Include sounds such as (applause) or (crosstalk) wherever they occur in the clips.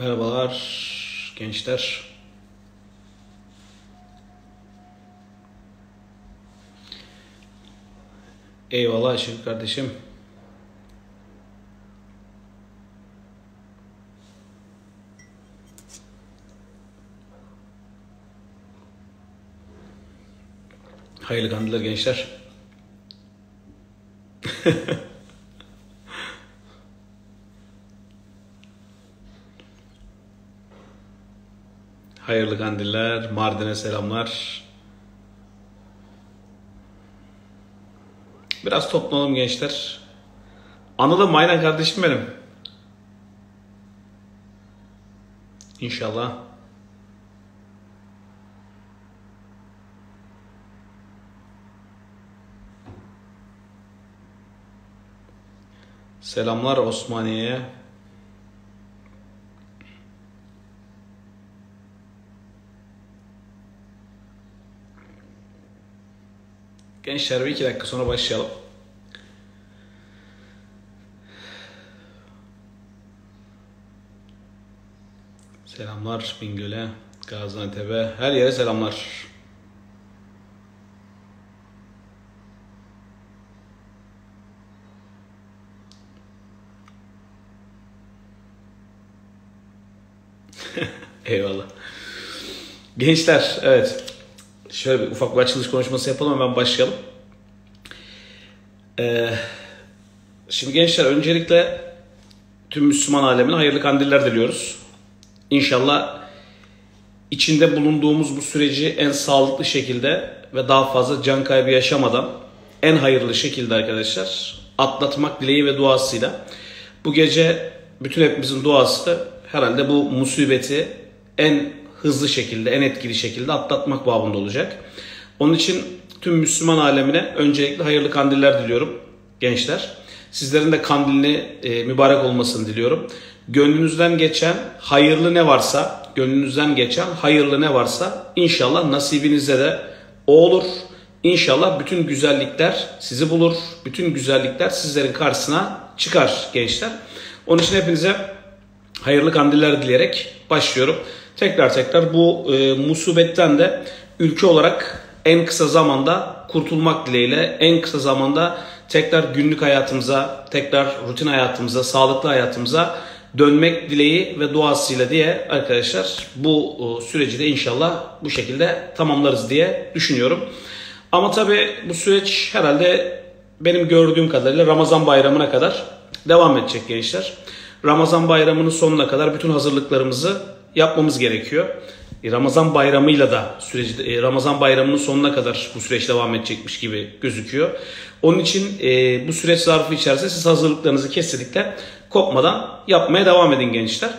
Merhabalar gençler. Eyvallah Işık kardeşim. Hayırlı kandiller gençler. (laughs) Hayırlı kandiller. Mardin'e selamlar. Biraz toplanalım gençler. Anladım aynen kardeşim benim. İnşallah. Selamlar Osmaniye'ye. Gençler bir iki dakika sonra başlayalım. Selamlar Bingöl'e, Gaziantep'e, her yere selamlar. (laughs) Eyvallah. Gençler, evet. Şöyle bir ufak bir açılış konuşması yapalım hemen başlayalım. Ee, şimdi gençler öncelikle tüm Müslüman alemine hayırlı kandiller diliyoruz. İnşallah içinde bulunduğumuz bu süreci en sağlıklı şekilde ve daha fazla can kaybı yaşamadan en hayırlı şekilde arkadaşlar atlatmak dileği ve duasıyla bu gece bütün hepimizin duası herhalde bu musibeti en hızlı şekilde, en etkili şekilde atlatmak babında olacak. Onun için tüm Müslüman alemine öncelikle hayırlı kandiller diliyorum gençler. Sizlerin de kandilini e, mübarek olmasını diliyorum. Gönlünüzden geçen hayırlı ne varsa, gönlünüzden geçen hayırlı ne varsa inşallah nasibinizde de o olur. İnşallah bütün güzellikler sizi bulur. Bütün güzellikler sizlerin karşısına çıkar gençler. Onun için hepinize hayırlı kandiller dileyerek başlıyorum. Tekrar tekrar bu e, musibetten de ülke olarak en kısa zamanda kurtulmak dileğiyle en kısa zamanda tekrar günlük hayatımıza, tekrar rutin hayatımıza, sağlıklı hayatımıza dönmek dileği ve duasıyla diye arkadaşlar bu e, süreci de inşallah bu şekilde tamamlarız diye düşünüyorum. Ama tabi bu süreç herhalde benim gördüğüm kadarıyla Ramazan bayramına kadar devam edecek gençler. Ramazan bayramının sonuna kadar bütün hazırlıklarımızı yapmamız gerekiyor. E, Ramazan bayramıyla da süreci e, Ramazan bayramının sonuna kadar bu süreç devam edecekmiş gibi gözüküyor. Onun için e, bu süreç zarfı içerisinde siz hazırlıklarınızı kesinlikle kopmadan yapmaya devam edin gençler.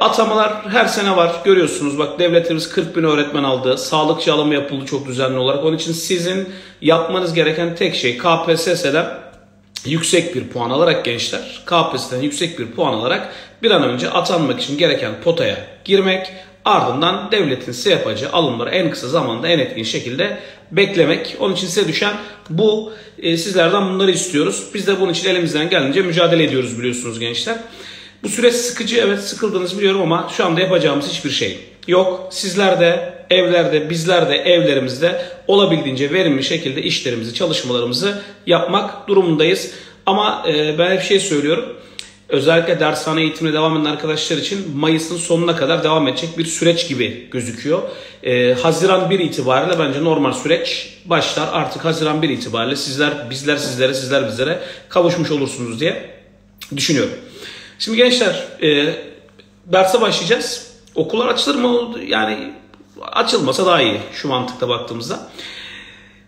Atamalar her sene var görüyorsunuz bak devletimiz 40 bin öğretmen aldı. Sağlıkçı alımı yapıldı çok düzenli olarak. Onun için sizin yapmanız gereken tek şey KPSS'den yüksek bir puan alarak gençler KPSS'den yüksek bir puan alarak bir an önce atanmak için gereken potaya girmek ardından devletin size yapacağı alımları en kısa zamanda en etkin şekilde beklemek. Onun için size düşen bu e, sizlerden bunları istiyoruz. Biz de bunun için elimizden geldiğince mücadele ediyoruz biliyorsunuz gençler. Bu süreç sıkıcı evet sıkıldığınızı biliyorum ama şu anda yapacağımız hiçbir şey yok. Sizler de evlerde bizler de evlerimizde olabildiğince verimli şekilde işlerimizi çalışmalarımızı yapmak durumundayız. Ama e, ben hep şey söylüyorum. Özellikle dershane eğitimine devam eden arkadaşlar için Mayıs'ın sonuna kadar devam edecek bir süreç gibi gözüküyor. Ee, Haziran 1 itibariyle bence normal süreç başlar. Artık Haziran 1 itibariyle sizler, bizler sizlere, sizler bizlere kavuşmuş olursunuz diye düşünüyorum. Şimdi gençler, e, derse başlayacağız. Okullar açılır mı? Yani açılmasa daha iyi şu mantıkta baktığımızda.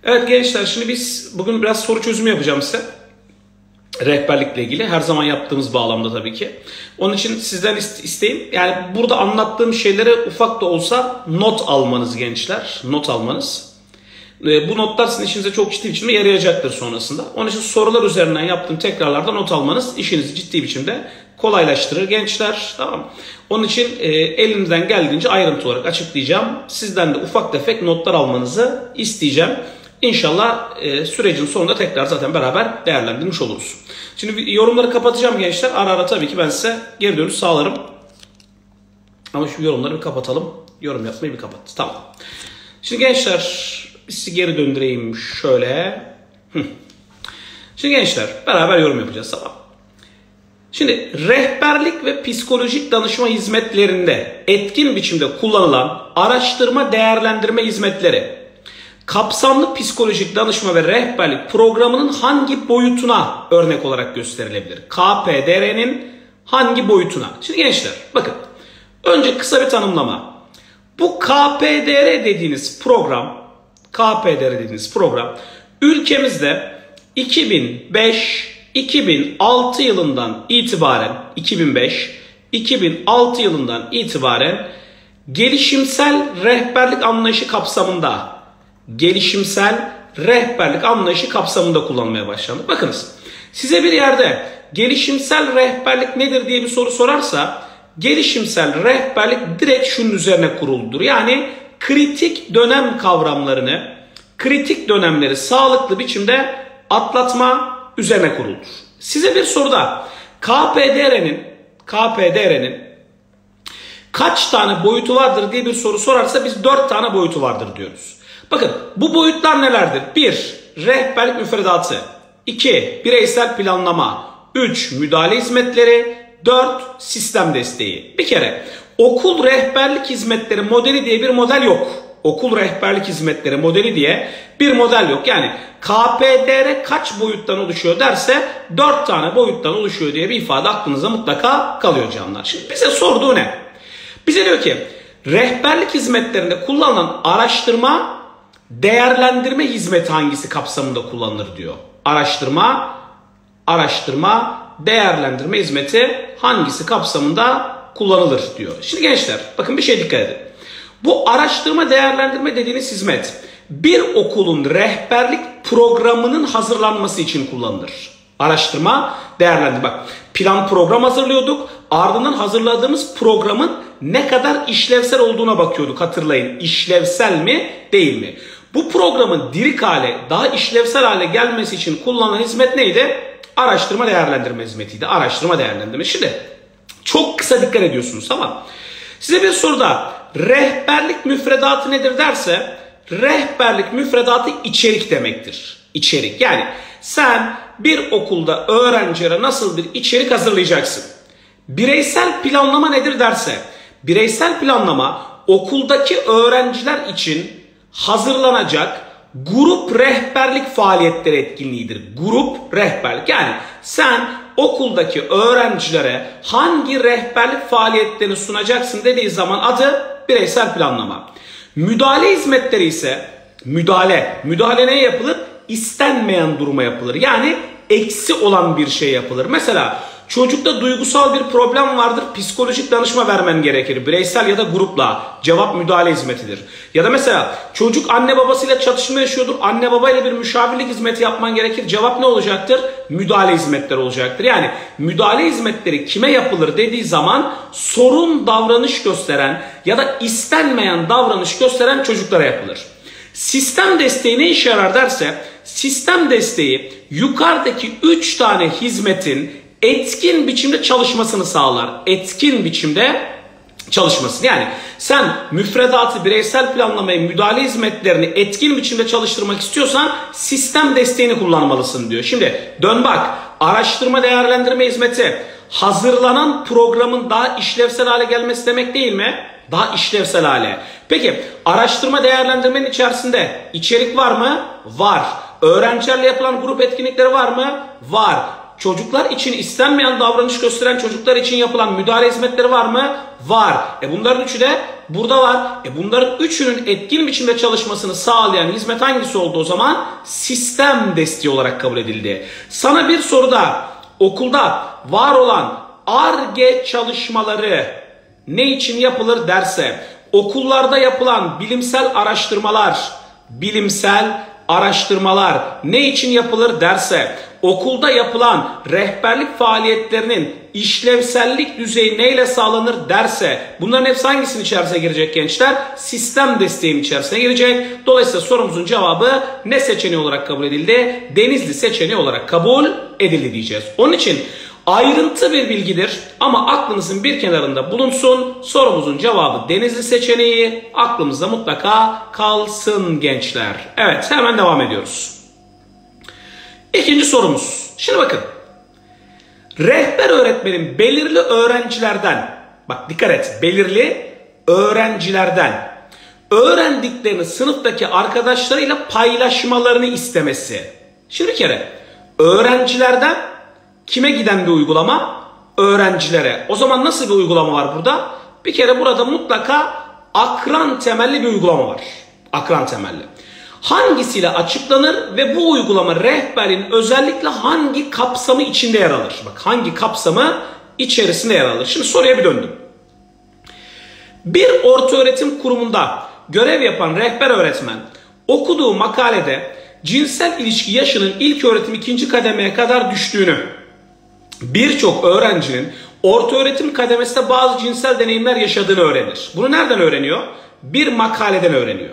Evet gençler şimdi biz bugün biraz soru çözümü yapacağım size rehberlikle ilgili her zaman yaptığımız bağlamda tabii ki. Onun için sizden isteğim yani burada anlattığım şeylere ufak da olsa not almanız gençler. Not almanız. E, bu notlar sizin işinize çok ciddi biçimde yarayacaktır sonrasında. Onun için sorular üzerinden yaptığım tekrarlarda not almanız işinizi ciddi biçimde kolaylaştırır gençler. Tamam Onun için e, geldiğince ayrıntı olarak açıklayacağım. Sizden de ufak tefek notlar almanızı isteyeceğim. İnşallah e, sürecin sonunda tekrar zaten beraber değerlendirmiş oluruz. Şimdi yorumları kapatacağım gençler. Ara ara tabii ki ben size geri dönüş sağlarım. Ama şu yorumları bir kapatalım. Yorum yapmayı bir kapat. Tamam. Şimdi gençler sizi geri döndüreyim şöyle. Şimdi gençler beraber yorum yapacağız tamam. Şimdi rehberlik ve psikolojik danışma hizmetlerinde etkin biçimde kullanılan araştırma değerlendirme hizmetleri kapsamlı psikolojik danışma ve rehberlik programının hangi boyutuna örnek olarak gösterilebilir? KPDR'nin hangi boyutuna? Şimdi gençler bakın önce kısa bir tanımlama. Bu KPDR dediğiniz program KPDR dediğiniz program ülkemizde 2005 2006 yılından itibaren 2005 2006 yılından itibaren gelişimsel rehberlik anlayışı kapsamında gelişimsel rehberlik anlayışı kapsamında kullanmaya başlandı. Bakınız size bir yerde gelişimsel rehberlik nedir diye bir soru sorarsa gelişimsel rehberlik direkt şunun üzerine kuruludur. Yani kritik dönem kavramlarını, kritik dönemleri sağlıklı biçimde atlatma üzerine kurulur. Size bir soruda KPDR'nin KPDR'nin kaç tane boyutu vardır diye bir soru sorarsa biz 4 tane boyutu vardır diyoruz. Bakın bu boyutlar nelerdir? 1. Rehberlik müfredatı 2. Bireysel planlama 3. Müdahale hizmetleri 4. Sistem desteği. Bir kere okul rehberlik hizmetleri modeli diye bir model yok. Okul rehberlik hizmetleri modeli diye bir model yok. Yani KPDR kaç boyuttan oluşuyor derse 4 tane boyuttan oluşuyor diye bir ifade aklınıza mutlaka kalıyor canlar. Şimdi bize sorduğu ne? Bize diyor ki rehberlik hizmetlerinde kullanılan araştırma değerlendirme hizmeti hangisi kapsamında kullanılır diyor. Araştırma, araştırma, değerlendirme hizmeti hangisi kapsamında kullanılır diyor. Şimdi gençler bakın bir şey dikkat edin. Bu araştırma değerlendirme dediğiniz hizmet bir okulun rehberlik programının hazırlanması için kullanılır. Araştırma, değerlendirme. Bak plan program hazırlıyorduk. Ardından hazırladığımız programın ne kadar işlevsel olduğuna bakıyorduk. Hatırlayın işlevsel mi değil mi? Bu programın dirik hale, daha işlevsel hale gelmesi için kullanılan hizmet neydi? Araştırma değerlendirme hizmetiydi. Araştırma değerlendirme. Şimdi çok kısa dikkat ediyorsunuz tamam Size bir soruda rehberlik müfredatı nedir derse rehberlik müfredatı içerik demektir. İçerik yani sen bir okulda öğrencilere nasıl bir içerik hazırlayacaksın? Bireysel planlama nedir derse bireysel planlama okuldaki öğrenciler için hazırlanacak grup rehberlik faaliyetleri etkinliğidir. Grup rehberlik yani sen okuldaki öğrencilere hangi rehberlik faaliyetlerini sunacaksın dediği zaman adı bireysel planlama. Müdahale hizmetleri ise müdahale. Müdahale ne yapılır? İstenmeyen duruma yapılır. Yani eksi olan bir şey yapılır. Mesela Çocukta duygusal bir problem vardır. Psikolojik danışma vermen gerekir. Bireysel ya da grupla. Cevap müdahale hizmetidir. Ya da mesela çocuk anne babasıyla çatışma yaşıyordur. Anne babayla bir müşavirlik hizmeti yapman gerekir. Cevap ne olacaktır? Müdahale hizmetleri olacaktır. Yani müdahale hizmetleri kime yapılır dediği zaman sorun davranış gösteren ya da istenmeyen davranış gösteren çocuklara yapılır. Sistem desteği ne işe yarar derse sistem desteği yukarıdaki 3 tane hizmetin etkin biçimde çalışmasını sağlar. Etkin biçimde çalışmasını. Yani sen müfredatı, bireysel planlamayı, müdahale hizmetlerini etkin biçimde çalıştırmak istiyorsan sistem desteğini kullanmalısın diyor. Şimdi dön bak araştırma değerlendirme hizmeti hazırlanan programın daha işlevsel hale gelmesi demek değil mi? Daha işlevsel hale. Peki araştırma değerlendirmenin içerisinde içerik var mı? Var. Öğrencilerle yapılan grup etkinlikleri var mı? Var. Çocuklar için istenmeyen davranış gösteren çocuklar için yapılan müdahale hizmetleri var mı? Var. E bunların üçü de burada var. E bunların üçünün etkin biçimde çalışmasını sağlayan hizmet hangisi oldu o zaman? Sistem desteği olarak kabul edildi. Sana bir soruda okulda var olan ARGE çalışmaları ne için yapılır derse okullarda yapılan bilimsel araştırmalar, bilimsel araştırmalar ne için yapılır derse okulda yapılan rehberlik faaliyetlerinin işlevsellik düzeyi neyle sağlanır derse bunların hepsi hangisinin içerisine girecek gençler? Sistem desteğinin içerisine girecek. Dolayısıyla sorumuzun cevabı ne seçeneği olarak kabul edildi? Denizli seçeneği olarak kabul edildi diyeceğiz. Onun için Ayrıntı bir bilgidir ama aklınızın bir kenarında bulunsun. Sorumuzun cevabı Denizli seçeneği aklımızda mutlaka kalsın gençler. Evet hemen devam ediyoruz. İkinci sorumuz. Şimdi bakın. Rehber öğretmenin belirli öğrencilerden, bak dikkat et, belirli öğrencilerden öğrendiklerini sınıftaki arkadaşlarıyla paylaşmalarını istemesi. Şimdi bir kere öğrencilerden kime giden bir uygulama? Öğrencilere. O zaman nasıl bir uygulama var burada? Bir kere burada mutlaka akran temelli bir uygulama var. Akran temelli. Hangisiyle açıklanır ve bu uygulama rehberin özellikle hangi kapsamı içinde yer alır? Bak hangi kapsamı içerisinde yer alır? Şimdi soruya bir döndüm. Bir orta öğretim kurumunda görev yapan rehber öğretmen okuduğu makalede cinsel ilişki yaşının ilk öğretim ikinci kademeye kadar düştüğünü, birçok öğrencinin orta öğretim kademesinde bazı cinsel deneyimler yaşadığını öğrenir. Bunu nereden öğreniyor? Bir makaleden öğreniyor.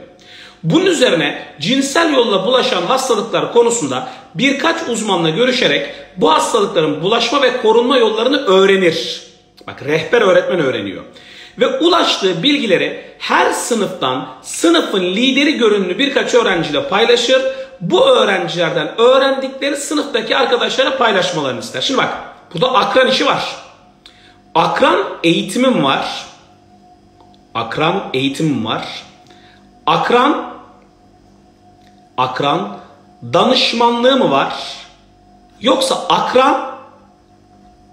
Bunun üzerine cinsel yolla bulaşan hastalıklar konusunda birkaç uzmanla görüşerek bu hastalıkların bulaşma ve korunma yollarını öğrenir. Bak rehber öğretmen öğreniyor ve ulaştığı bilgileri her sınıftan sınıfın lideri görünümlü birkaç öğrenciyle paylaşır. Bu öğrencilerden öğrendikleri sınıftaki arkadaşlara paylaşmalarını ister. Şimdi bak burada akran işi var. Akran eğitimim var. Akran eğitimim var. Akran akran danışmanlığı mı var? Yoksa akran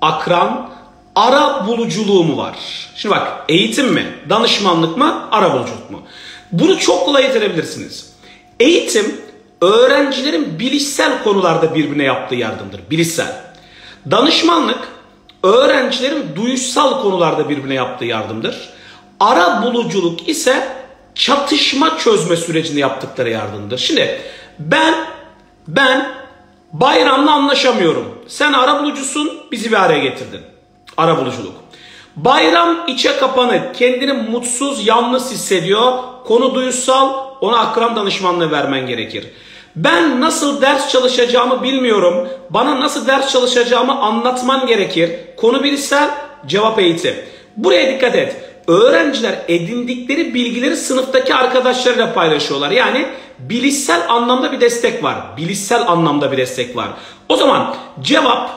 akran ara buluculuğu mu var? Şimdi bak eğitim mi, danışmanlık mı, ara buluculuk mu? Bunu çok kolay yetirebilirsiniz. Eğitim öğrencilerin bilişsel konularda birbirine yaptığı yardımdır. Bilişsel. Danışmanlık öğrencilerin duyuşsal konularda birbirine yaptığı yardımdır. Ara buluculuk ise çatışma çözme sürecinde yaptıkları yardımdır. Şimdi ben ben bayramla anlaşamıyorum. Sen ara bulucusun, bizi bir araya getirdin. Ara buluculuk. Bayram içe kapanık, kendini mutsuz, yalnız hissediyor. Konu duysal, ona akran danışmanlığı vermen gerekir. Ben nasıl ders çalışacağımı bilmiyorum. Bana nasıl ders çalışacağımı anlatman gerekir. Konu bilişsel, cevap eğitim. Buraya dikkat et. Öğrenciler edindikleri bilgileri sınıftaki arkadaşlarıyla paylaşıyorlar. Yani bilişsel anlamda bir destek var. Bilişsel anlamda bir destek var. O zaman cevap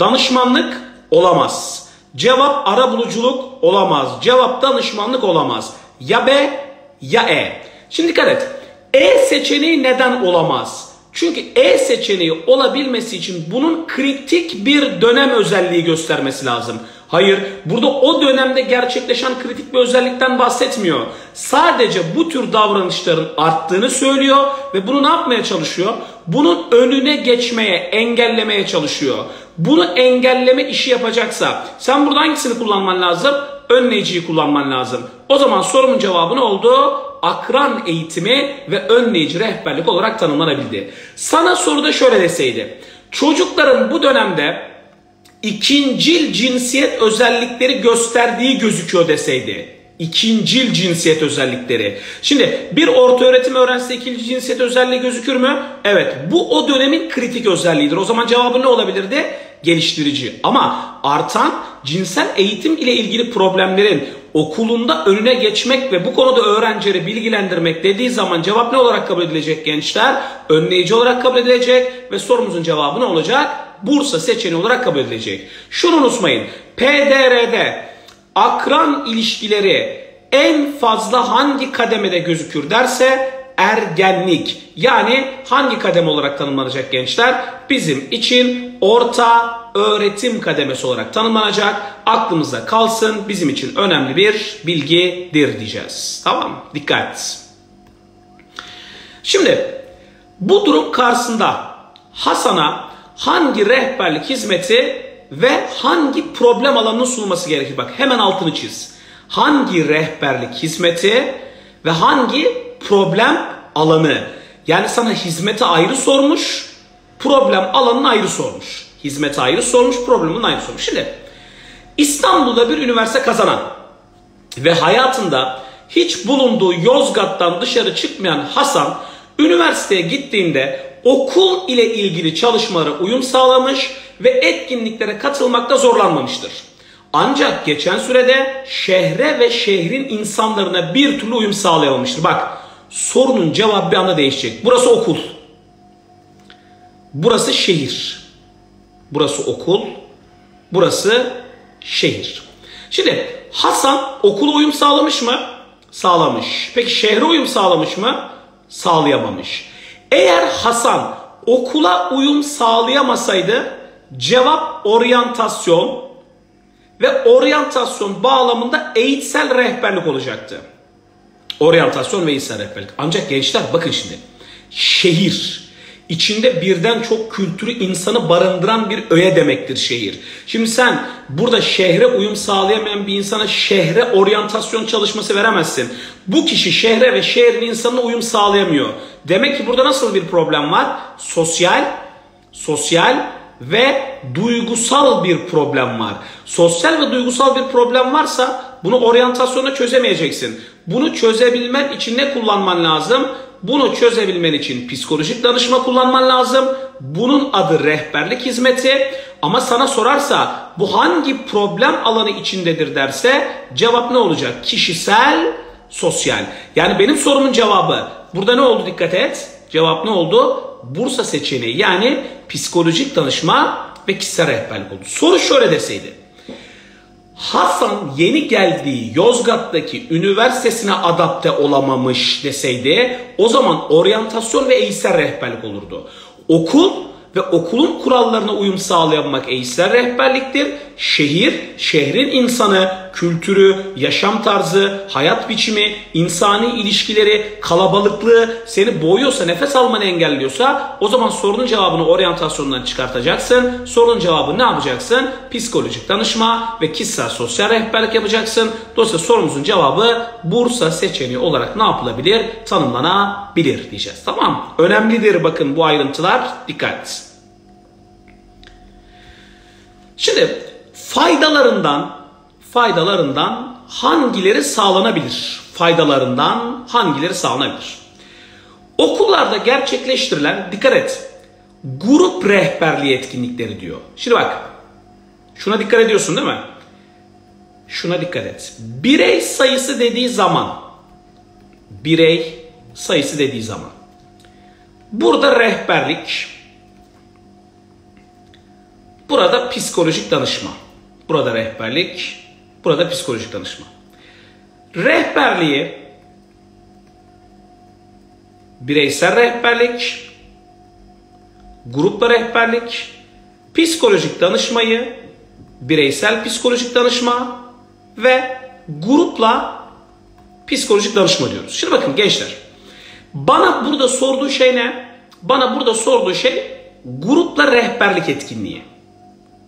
danışmanlık olamaz. Cevap ara buluculuk olamaz. Cevap danışmanlık olamaz. Ya B ya E. Şimdi dikkat et. E seçeneği neden olamaz? Çünkü E seçeneği olabilmesi için bunun kritik bir dönem özelliği göstermesi lazım. Hayır, burada o dönemde gerçekleşen kritik bir özellikten bahsetmiyor. Sadece bu tür davranışların arttığını söylüyor ve bunu ne yapmaya çalışıyor? Bunun önüne geçmeye, engellemeye çalışıyor. Bunu engelleme işi yapacaksa sen burada hangisini kullanman lazım? Önleyiciyi kullanman lazım. O zaman sorumun cevabı ne oldu? Akran eğitimi ve önleyici rehberlik olarak tanımlanabildi. Sana soruda şöyle deseydi. Çocukların bu dönemde ikincil cinsiyet özellikleri gösterdiği gözüküyor deseydi. İkincil cinsiyet özellikleri. Şimdi bir orta öğretim öğrencisi ikinci cinsiyet özelliği gözükür mü? Evet bu o dönemin kritik özelliğidir. O zaman cevabı ne olabilirdi? Geliştirici. Ama artan cinsel eğitim ile ilgili problemlerin okulunda önüne geçmek ve bu konuda öğrencileri bilgilendirmek dediği zaman cevap ne olarak kabul edilecek gençler? Önleyici olarak kabul edilecek ve sorumuzun cevabı ne olacak? Bursa seçeneği olarak kabul edilecek. Şunu unutmayın. PDR'de akran ilişkileri en fazla hangi kademede gözükür derse ergenlik. Yani hangi kademe olarak tanımlanacak gençler? Bizim için orta öğretim kademesi olarak tanımlanacak. Aklımızda kalsın. Bizim için önemli bir bilgidir diyeceğiz. Tamam Dikkat. Şimdi bu durum karşısında Hasan'a hangi rehberlik hizmeti ve hangi problem alanının sunulması gerekir? Bak hemen altını çiz. Hangi rehberlik hizmeti ve hangi problem alanı? Yani sana hizmeti ayrı sormuş, problem alanını ayrı sormuş. Hizmeti ayrı sormuş, problemin ayrı sormuş. Şimdi İstanbul'da bir üniversite kazanan ve hayatında hiç bulunduğu Yozgat'tan dışarı çıkmayan Hasan üniversiteye gittiğinde okul ile ilgili çalışmalara uyum sağlamış ve etkinliklere katılmakta zorlanmamıştır. Ancak geçen sürede şehre ve şehrin insanlarına bir türlü uyum sağlayamamıştır. Bak sorunun cevabı bir anda değişecek. Burası okul. Burası şehir. Burası okul. Burası şehir. Şimdi Hasan okula uyum sağlamış mı? Sağlamış. Peki şehre uyum sağlamış mı? Sağlayamamış. Eğer Hasan okula uyum sağlayamasaydı cevap oryantasyon ve oryantasyon bağlamında eğitsel rehberlik olacaktı. Oryantasyon ve eğitsel rehberlik. Ancak gençler bakın şimdi. Şehir içinde birden çok kültürü insanı barındıran bir öğe demektir şehir. Şimdi sen burada şehre uyum sağlayamayan bir insana şehre oryantasyon çalışması veremezsin. Bu kişi şehre ve şehrin insanına uyum sağlayamıyor. Demek ki burada nasıl bir problem var? Sosyal, sosyal ve duygusal bir problem var. Sosyal ve duygusal bir problem varsa bunu oryantasyona çözemeyeceksin. Bunu çözebilmen için ne kullanman lazım? Bunu çözebilmen için psikolojik danışma kullanman lazım. Bunun adı rehberlik hizmeti. Ama sana sorarsa bu hangi problem alanı içindedir derse cevap ne olacak? Kişisel, sosyal. Yani benim sorumun cevabı burada ne oldu dikkat et. Cevap ne oldu? Bursa seçeneği yani psikolojik danışma ve kişisel rehberlik oldu. Soru şöyle deseydi. Hasan yeni geldiği Yozgat'taki üniversitesine adapte olamamış deseydi o zaman oryantasyon ve eğitsel rehberlik olurdu. Okul ve okulun kurallarına uyum sağlayamak eğitsel rehberliktir. Şehir, şehrin insanı, kültürü, yaşam tarzı, hayat biçimi, insani ilişkileri, kalabalıklığı seni boğuyorsa, nefes almanı engelliyorsa o zaman sorunun cevabını oryantasyondan çıkartacaksın. Sorunun cevabını ne yapacaksın? Psikolojik danışma ve kişisel sosyal rehberlik yapacaksın. Dolayısıyla sorumuzun cevabı Bursa seçeneği olarak ne yapılabilir? Tanımlanabilir diyeceğiz. Tamam Önemlidir bakın bu ayrıntılar. Dikkat. Şimdi faydalarından faydalarından hangileri sağlanabilir? Faydalarından hangileri sağlanabilir? Okullarda gerçekleştirilen dikkat et. Grup rehberliği etkinlikleri diyor. Şimdi bak. Şuna dikkat ediyorsun değil mi? Şuna dikkat et. Birey sayısı dediği zaman birey sayısı dediği zaman burada rehberlik burada psikolojik danışma burada rehberlik Burada psikolojik danışma. Rehberliği bireysel rehberlik, grupla rehberlik, psikolojik danışmayı, bireysel psikolojik danışma ve grupla psikolojik danışma diyoruz. Şimdi bakın gençler. Bana burada sorduğu şey ne? Bana burada sorduğu şey grupla rehberlik etkinliği.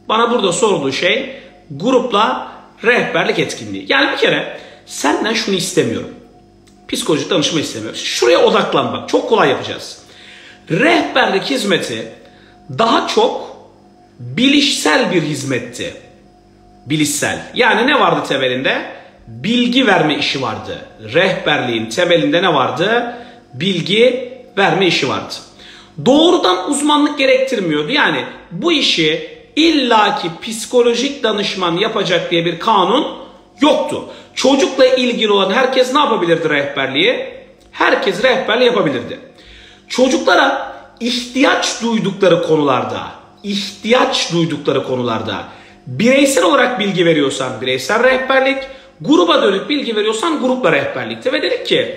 Bana burada sorduğu şey grupla rehberlik etkinliği. Yani bir kere senden şunu istemiyorum. Psikolojik danışma istemiyorum. Şuraya odaklan bak. Çok kolay yapacağız. Rehberlik hizmeti daha çok bilişsel bir hizmetti. Bilişsel. Yani ne vardı temelinde? Bilgi verme işi vardı. Rehberliğin temelinde ne vardı? Bilgi verme işi vardı. Doğrudan uzmanlık gerektirmiyordu. Yani bu işi illaki psikolojik danışman yapacak diye bir kanun yoktu. Çocukla ilgili olan herkes ne yapabilirdi rehberliği? Herkes rehberliği yapabilirdi. Çocuklara ihtiyaç duydukları konularda, ihtiyaç duydukları konularda bireysel olarak bilgi veriyorsan bireysel rehberlik, gruba dönük bilgi veriyorsan grupla rehberlikti ve dedik ki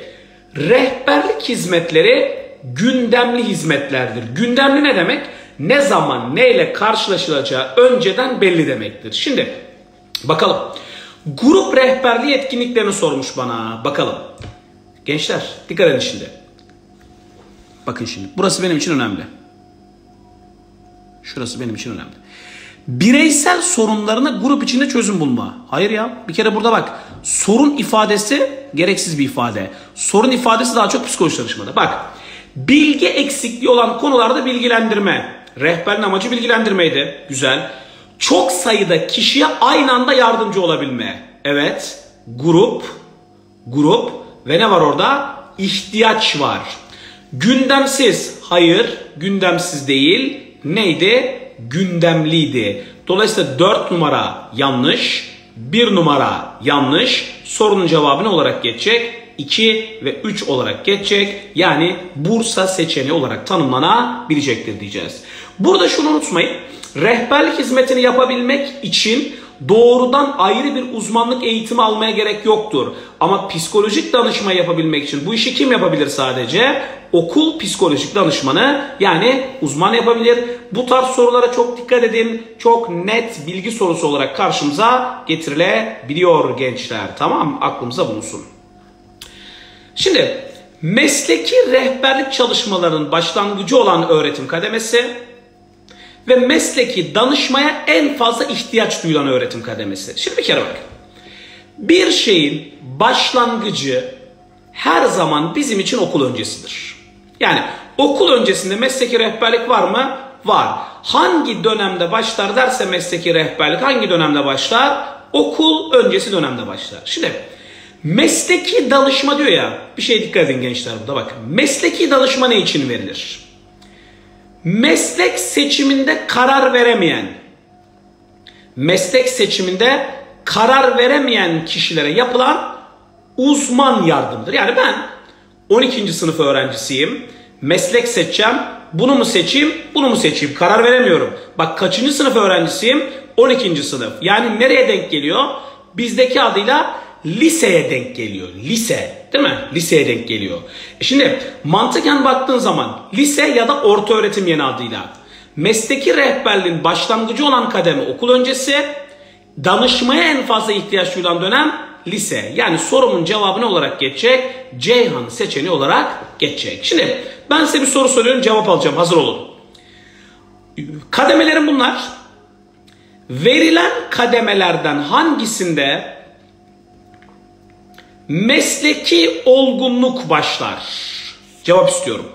rehberlik hizmetleri gündemli hizmetlerdir. Gündemli ne demek? Ne zaman neyle karşılaşılacağı önceden belli demektir. Şimdi bakalım. Grup rehberliği etkinliklerini sormuş bana. Bakalım. Gençler dikkat edin şimdi. Bakın şimdi. Burası benim için önemli. Şurası benim için önemli. Bireysel sorunlarına grup içinde çözüm bulma. Hayır ya. Bir kere burada bak. Sorun ifadesi gereksiz bir ifade. Sorun ifadesi daha çok psikoloji çalışmada. Bak. Bilgi eksikliği olan konularda bilgilendirme. Rehberin amacı bilgilendirmeydi. Güzel. Çok sayıda kişiye aynı anda yardımcı olabilme. Evet. Grup. Grup. Ve ne var orada? İhtiyaç var. Gündemsiz. Hayır. Gündemsiz değil. Neydi? gündemliydi. Dolayısıyla 4 numara yanlış, 1 numara yanlış. Sorunun cevabı ne olarak geçecek? 2 ve 3 olarak geçecek. Yani Bursa seçeneği olarak tanımlanabilecektir diyeceğiz. Burada şunu unutmayın. Rehberlik hizmetini yapabilmek için doğrudan ayrı bir uzmanlık eğitimi almaya gerek yoktur. Ama psikolojik danışma yapabilmek için bu işi kim yapabilir sadece? Okul psikolojik danışmanı yani uzman yapabilir. Bu tarz sorulara çok dikkat edin. Çok net bilgi sorusu olarak karşımıza getirilebiliyor gençler. Tamam aklımıza bulunsun. Şimdi mesleki rehberlik çalışmalarının başlangıcı olan öğretim kademesi ve mesleki danışmaya en fazla ihtiyaç duyulan öğretim kademesi. Şimdi bir kere bak. Bir şeyin başlangıcı her zaman bizim için okul öncesidir. Yani okul öncesinde mesleki rehberlik var mı? Var. Hangi dönemde başlar derse mesleki rehberlik hangi dönemde başlar? Okul öncesi dönemde başlar. Şimdi mesleki danışma diyor ya bir şey dikkat edin gençler burada bak. Mesleki danışma ne için verilir? Meslek seçiminde karar veremeyen, meslek seçiminde karar veremeyen kişilere yapılan uzman yardımdır. Yani ben 12. sınıf öğrencisiyim. Meslek seçeceğim. Bunu mu seçeyim, bunu mu seçeyim? Karar veremiyorum. Bak kaçıncı sınıf öğrencisiyim? 12. sınıf. Yani nereye denk geliyor? Bizdeki adıyla liseye denk geliyor. Lise değil mi? Liseye denk geliyor. E şimdi mantıken baktığın zaman lise ya da orta öğretim yeni adıyla mesleki rehberliğin başlangıcı olan kademe okul öncesi danışmaya en fazla ihtiyaç duyulan dönem lise. Yani sorumun cevabı ne olarak geçecek? Ceyhan seçeneği olarak geçecek. Şimdi ben size bir soru soruyorum cevap alacağım hazır olun. Kademelerim bunlar. Verilen kademelerden hangisinde mesleki olgunluk başlar? Cevap istiyorum.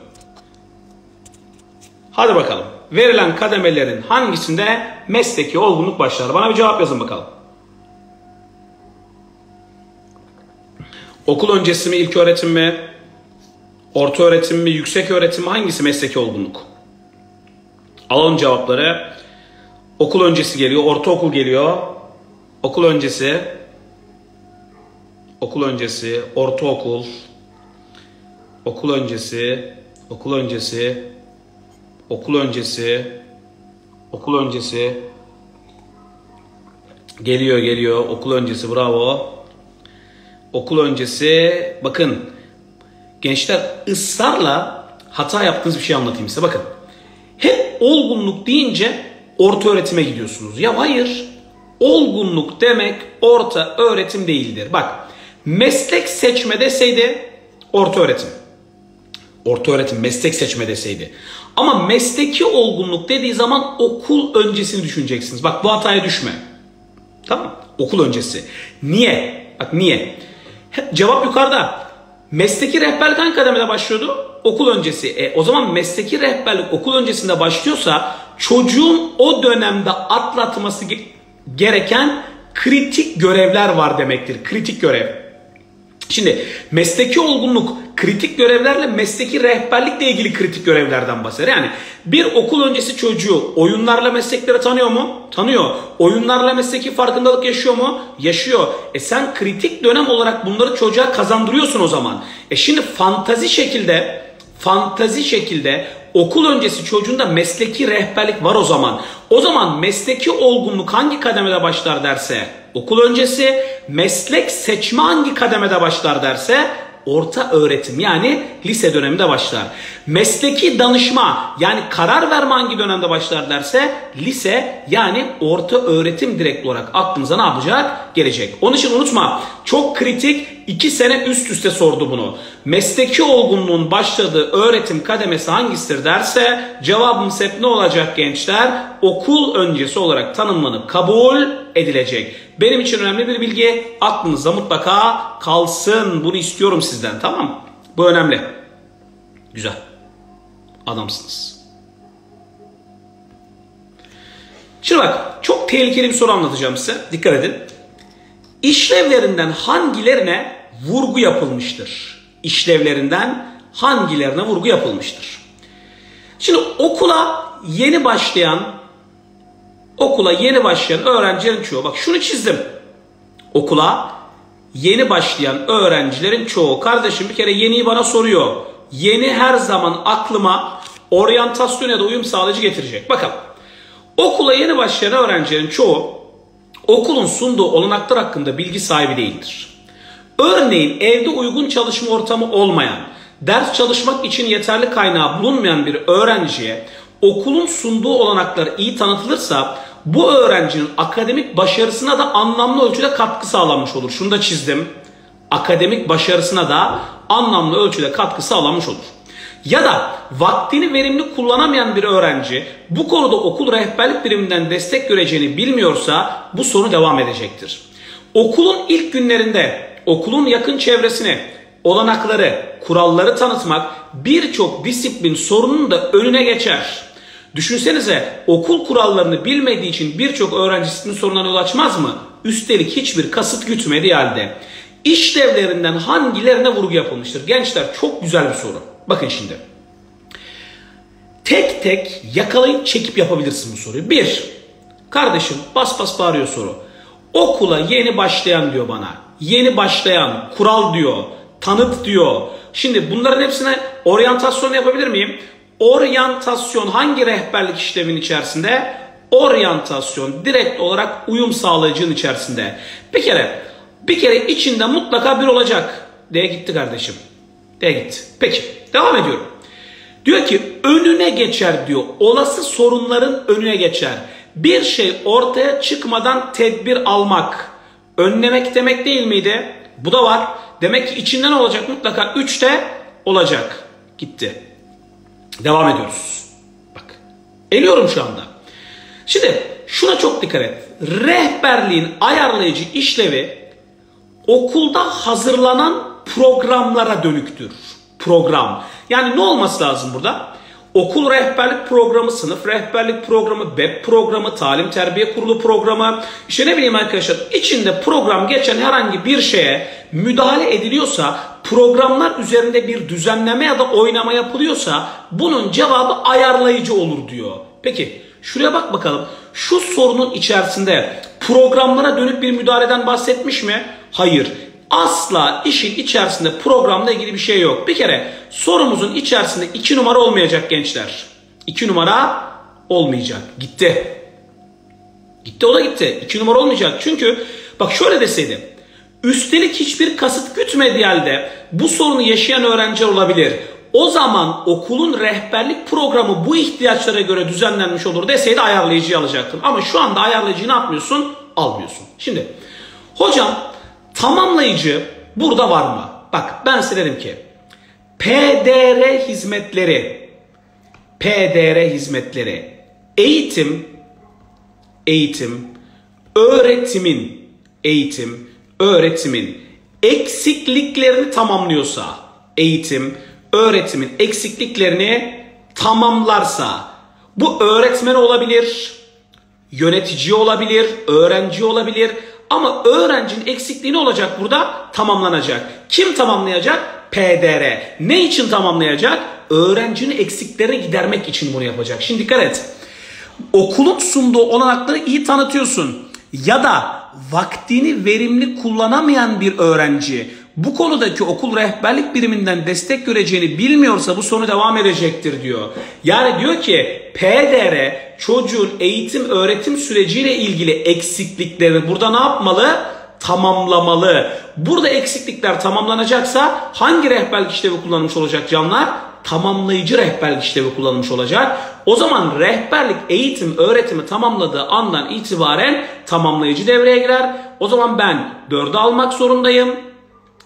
Hadi bakalım. Verilen kademelerin hangisinde mesleki olgunluk başlar? Bana bir cevap yazın bakalım. Okul öncesi mi, ilk öğretim mi, orta öğretim mi, yüksek öğretim mi? Hangisi mesleki olgunluk? Alalım cevapları. Okul öncesi geliyor, ortaokul geliyor. Okul öncesi, okul öncesi, ortaokul, okul öncesi, okul öncesi, okul öncesi, okul öncesi, geliyor geliyor, okul öncesi bravo. Okul öncesi, bakın gençler ısrarla hata yaptığınız bir şey anlatayım size bakın. Hep olgunluk deyince orta öğretime gidiyorsunuz. Ya hayır, olgunluk demek orta öğretim değildir. Bak meslek seçme deseydi orta öğretim. Orta öğretim meslek seçme deseydi. Ama mesleki olgunluk dediği zaman okul öncesini düşüneceksiniz. Bak bu hataya düşme. Tamam Okul öncesi. Niye? Bak niye? Cevap yukarıda. Mesleki rehberlik hangi kademede başlıyordu? Okul öncesi. E, o zaman mesleki rehberlik okul öncesinde başlıyorsa çocuğun o dönemde atlatması gereken kritik görevler var demektir. Kritik görev. Şimdi mesleki olgunluk kritik görevlerle mesleki rehberlikle ilgili kritik görevlerden bahseder. Yani bir okul öncesi çocuğu oyunlarla meslekleri tanıyor mu? Tanıyor. Oyunlarla mesleki farkındalık yaşıyor mu? Yaşıyor. E sen kritik dönem olarak bunları çocuğa kazandırıyorsun o zaman. E şimdi fantazi şekilde fantazi şekilde okul öncesi çocuğunda mesleki rehberlik var o zaman. O zaman mesleki olgunluk hangi kademede başlar derse okul öncesi, meslek seçme hangi kademede başlar derse orta öğretim yani lise döneminde başlar. Mesleki danışma yani karar verme hangi dönemde başlar derse lise yani orta öğretim direkt olarak aklınıza ne yapacak? Gelecek. Onun için unutma çok kritik 2 sene üst üste sordu bunu. Mesleki olgunluğun başladığı öğretim kademesi hangisidir derse cevabımız hep ne olacak gençler? Okul öncesi olarak tanımlanıp kabul edilecek. Benim için önemli bir bilgi aklınızda mutlaka kalsın. Bunu istiyorum sizden tamam mı? Bu önemli. Güzel. Adamsınız. Şimdi bak çok tehlikeli bir soru anlatacağım size. Dikkat edin. İşlevlerinden hangilerine vurgu yapılmıştır? İşlevlerinden hangilerine vurgu yapılmıştır? Şimdi okula yeni başlayan okula yeni başlayan öğrencilerin çoğu. Bak şunu çizdim. Okula yeni başlayan öğrencilerin çoğu. Kardeşim bir kere yeniyi bana soruyor. Yeni her zaman aklıma oryantasyon ya da uyum sağlayıcı getirecek. Bakalım. Okula yeni başlayan öğrencilerin çoğu okulun sunduğu olanaklar hakkında bilgi sahibi değildir. Örneğin evde uygun çalışma ortamı olmayan, ders çalışmak için yeterli kaynağı bulunmayan bir öğrenciye okulun sunduğu olanaklar iyi tanıtılırsa bu öğrencinin akademik başarısına da anlamlı ölçüde katkı sağlanmış olur. Şunu da çizdim. Akademik başarısına da anlamlı ölçüde katkı sağlanmış olur. Ya da vaktini verimli kullanamayan bir öğrenci bu konuda okul rehberlik biriminden destek göreceğini bilmiyorsa bu sorun devam edecektir. Okulun ilk günlerinde okulun yakın çevresine olanakları, kuralları tanıtmak birçok disiplin sorunun da önüne geçer. Düşünsenize okul kurallarını bilmediği için birçok öğrenci disiplin sorunlarına yol açmaz mı? Üstelik hiçbir kasıt gütmediği halde. İşlevlerinden hangilerine vurgu yapılmıştır? Gençler çok güzel bir soru. Bakın şimdi. Tek tek yakalayıp çekip yapabilirsin bu soruyu. Bir, kardeşim bas bas bağırıyor soru. Okula yeni başlayan diyor bana. Yeni başlayan, kural diyor, tanıt diyor. Şimdi bunların hepsine oryantasyon yapabilir miyim? Oryantasyon hangi rehberlik işlemin içerisinde? Oryantasyon direkt olarak uyum sağlayıcının içerisinde. Bir kere bir kere içinde mutlaka bir olacak. D'ye gitti kardeşim. D'ye gitti. Peki devam ediyorum. Diyor ki önüne geçer diyor. Olası sorunların önüne geçer. Bir şey ortaya çıkmadan tedbir almak. Önlemek demek değil miydi? Bu da var. Demek ki içinden olacak mutlaka 3'te olacak. Gitti. Devam ediyoruz. Bak. Eliyorum şu anda. Şimdi şuna çok dikkat et. Rehberliğin ayarlayıcı işlevi okulda hazırlanan programlara dönüktür. Program. Yani ne olması lazım burada? Okul rehberlik programı, sınıf rehberlik programı, web programı, talim terbiye kurulu programı, işte ne bileyim arkadaşlar içinde program geçen herhangi bir şeye müdahale ediliyorsa, programlar üzerinde bir düzenleme ya da oynama yapılıyorsa bunun cevabı ayarlayıcı olur diyor. Peki şuraya bak bakalım. Şu sorunun içerisinde programlara dönük bir müdahaleden bahsetmiş mi? Hayır. Asla işin içerisinde programla ilgili bir şey yok. Bir kere sorumuzun içerisinde iki numara olmayacak gençler. İki numara olmayacak. Gitti. Gitti o da gitti. İki numara olmayacak. Çünkü bak şöyle deseydim. Üstelik hiçbir kasıt gütmediği halde bu sorunu yaşayan öğrenciler olabilir. O zaman okulun rehberlik programı bu ihtiyaçlara göre düzenlenmiş olur deseydi ayarlayıcıyı alacaktın. Ama şu anda ayarlayıcıyı ne yapmıyorsun? Almıyorsun. Şimdi hocam tamamlayıcı burada var mı? Bak ben size dedim ki PDR hizmetleri PDR hizmetleri eğitim eğitim öğretimin eğitim öğretimin eksikliklerini tamamlıyorsa eğitim öğretimin eksikliklerini tamamlarsa bu öğretmen olabilir, yönetici olabilir, öğrenci olabilir ama öğrencinin eksikliği ne olacak burada? Tamamlanacak. Kim tamamlayacak? PDR. Ne için tamamlayacak? Öğrencinin eksiklerini gidermek için bunu yapacak. Şimdi dikkat et. Okulun sunduğu olanakları iyi tanıtıyorsun. Ya da vaktini verimli kullanamayan bir öğrenci bu konudaki okul rehberlik biriminden destek göreceğini bilmiyorsa bu sonu devam edecektir diyor. Yani diyor ki PDR çocuğun eğitim öğretim süreciyle ilgili eksikliklerini burada ne yapmalı? Tamamlamalı. Burada eksiklikler tamamlanacaksa hangi rehberlik işlevi kullanmış olacak canlar? Tamamlayıcı rehberlik işlevi kullanmış olacak. O zaman rehberlik eğitim öğretimi tamamladığı andan itibaren tamamlayıcı devreye girer. O zaman ben 4'ü almak zorundayım.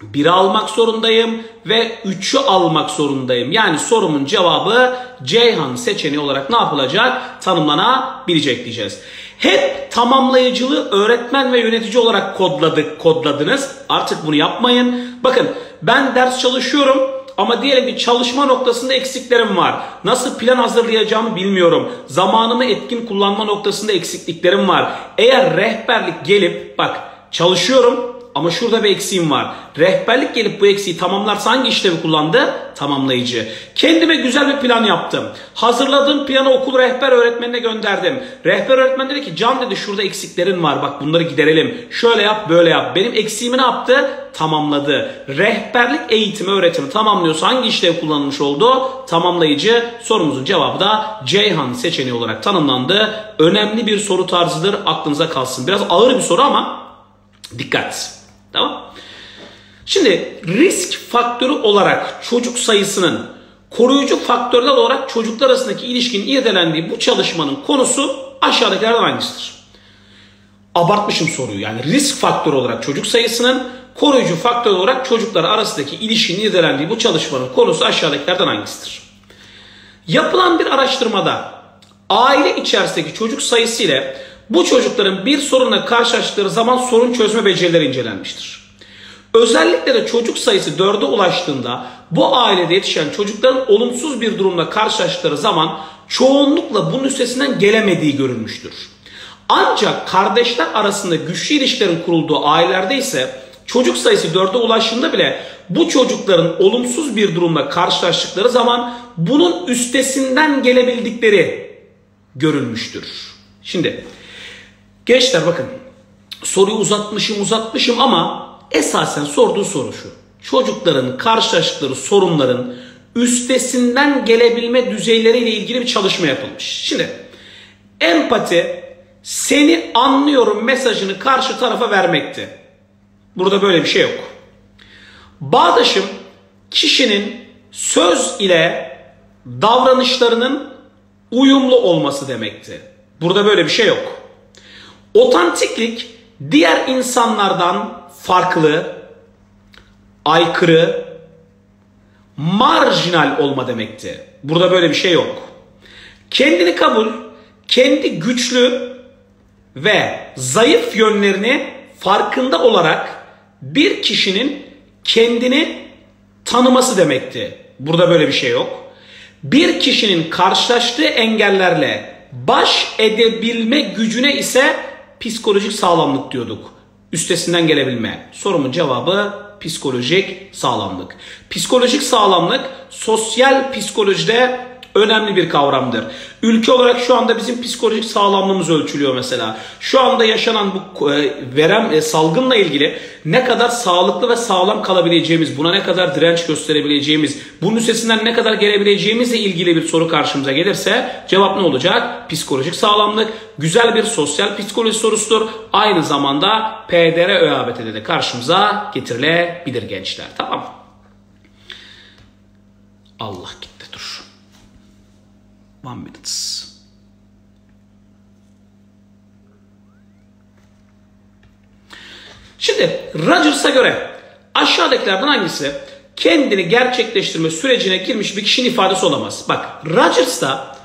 1'i almak zorundayım ve 3'ü almak zorundayım. Yani sorumun cevabı Ceyhan seçeneği olarak ne yapılacak? Tanımlanabilecek diyeceğiz. Hep tamamlayıcılığı öğretmen ve yönetici olarak kodladık, kodladınız. Artık bunu yapmayın. Bakın ben ders çalışıyorum ama diyelim ki çalışma noktasında eksiklerim var. Nasıl plan hazırlayacağımı bilmiyorum. Zamanımı etkin kullanma noktasında eksikliklerim var. Eğer rehberlik gelip bak çalışıyorum Ama şurada bir eksiğim var. Rehberlik gelip bu eksiği tamamlarsa hangi işlevi kullandı? Tamamlayıcı. Kendime güzel bir plan yaptım. Hazırladığım planı okul rehber öğretmenine gönderdim. Rehber öğretmen dedi ki Can dedi şurada eksiklerin var bak bunları giderelim. Şöyle yap böyle yap. Benim eksiğimi ne yaptı? Tamamladı. Rehberlik eğitimi öğretimi tamamlıyorsa hangi işlev kullanılmış oldu? Tamamlayıcı. Sorumuzun cevabı da Ceyhan seçeneği olarak tanımlandı. Önemli bir soru tarzıdır. Aklınıza kalsın. Biraz ağır bir soru ama dikkat. Tamam. Şimdi risk faktörü olarak çocuk sayısının koruyucu faktörler olarak çocuklar arasındaki ilişkinin irdelendiği bu çalışmanın konusu aşağıdakilerden hangisidir? Abartmışım soruyu. Yani risk faktörü olarak çocuk sayısının koruyucu faktör olarak çocuklar arasındaki ilişkinin irdelendiği bu çalışmanın konusu aşağıdakilerden hangisidir? Yapılan bir araştırmada aile içerisindeki çocuk sayısı ile bu çocukların bir sorunla karşılaştıkları zaman sorun çözme becerileri incelenmiştir. Özellikle de çocuk sayısı 4'e ulaştığında bu ailede yetişen çocukların olumsuz bir durumla karşılaştıkları zaman çoğunlukla bunun üstesinden gelemediği görülmüştür. Ancak kardeşler arasında güçlü ilişkilerin kurulduğu ailelerde ise çocuk sayısı 4'e ulaştığında bile bu çocukların olumsuz bir durumla karşılaştıkları zaman bunun üstesinden gelebildikleri görülmüştür. Şimdi Gençler bakın soruyu uzatmışım uzatmışım ama esasen sorduğu soru şu. Çocukların karşılaştıkları sorunların üstesinden gelebilme düzeyleriyle ilgili bir çalışma yapılmış. Şimdi empati seni anlıyorum mesajını karşı tarafa vermekti. Burada böyle bir şey yok. Bağdaşım kişinin söz ile davranışlarının uyumlu olması demekti. Burada böyle bir şey yok. Otantiklik diğer insanlardan farklı, aykırı, marjinal olma demekti. Burada böyle bir şey yok. Kendini kabul, kendi güçlü ve zayıf yönlerini farkında olarak bir kişinin kendini tanıması demekti. Burada böyle bir şey yok. Bir kişinin karşılaştığı engellerle baş edebilme gücüne ise psikolojik sağlamlık diyorduk. Üstesinden gelebilme. Sorumun cevabı psikolojik sağlamlık. Psikolojik sağlamlık sosyal psikolojide önemli bir kavramdır. Ülke olarak şu anda bizim psikolojik sağlamlığımız ölçülüyor mesela. Şu anda yaşanan bu e, verem e, salgınla ilgili ne kadar sağlıklı ve sağlam kalabileceğimiz, buna ne kadar direnç gösterebileceğimiz, bunun üstesinden ne kadar gelebileceğimizle ilgili bir soru karşımıza gelirse cevap ne olacak? Psikolojik sağlamlık güzel bir sosyal psikoloji sorusudur. Aynı zamanda PDR ÖABT'de de karşımıza getirilebilir gençler. Tamam Allah gitti. One minutes. Şimdi Rogers'a göre aşağıdakilerden hangisi kendini gerçekleştirme sürecine girmiş bir kişinin ifadesi olamaz? Bak Rogers'ta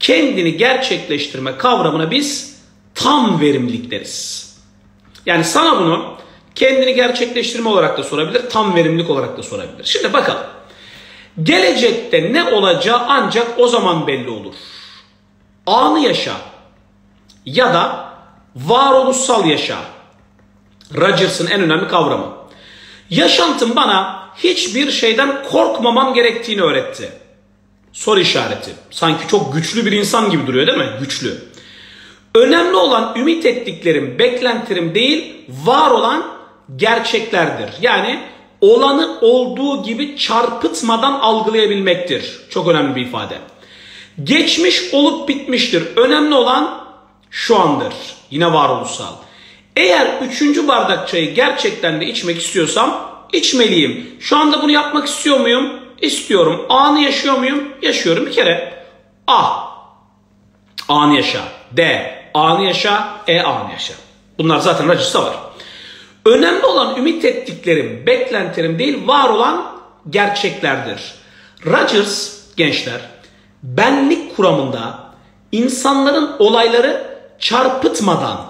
kendini gerçekleştirme kavramına biz tam verimlilik deriz. Yani sana bunu kendini gerçekleştirme olarak da sorabilir, tam verimlilik olarak da sorabilir. Şimdi bakalım. Gelecekte ne olacağı ancak o zaman belli olur. Anı yaşa ya da varoluşsal yaşa. Rogers'ın en önemli kavramı. Yaşantım bana hiçbir şeyden korkmamam gerektiğini öğretti. Soru işareti. Sanki çok güçlü bir insan gibi duruyor değil mi? Güçlü. Önemli olan ümit ettiklerim, beklentilerim değil, var olan gerçeklerdir. Yani olanı olduğu gibi çarpıtmadan algılayabilmektir. Çok önemli bir ifade. Geçmiş olup bitmiştir. Önemli olan şu andır. Yine varoluşsal. Eğer üçüncü bardak çayı gerçekten de içmek istiyorsam içmeliyim. Şu anda bunu yapmak istiyor muyum? İstiyorum. Anı yaşıyor muyum? Yaşıyorum. Bir kere A. Anı yaşa. D. Anı yaşa. E. Anı yaşa. Bunlar zaten racısta var. Önemli olan ümit ettiklerim, beklentilerim değil, var olan gerçeklerdir. Rogers gençler benlik kuramında insanların olayları çarpıtmadan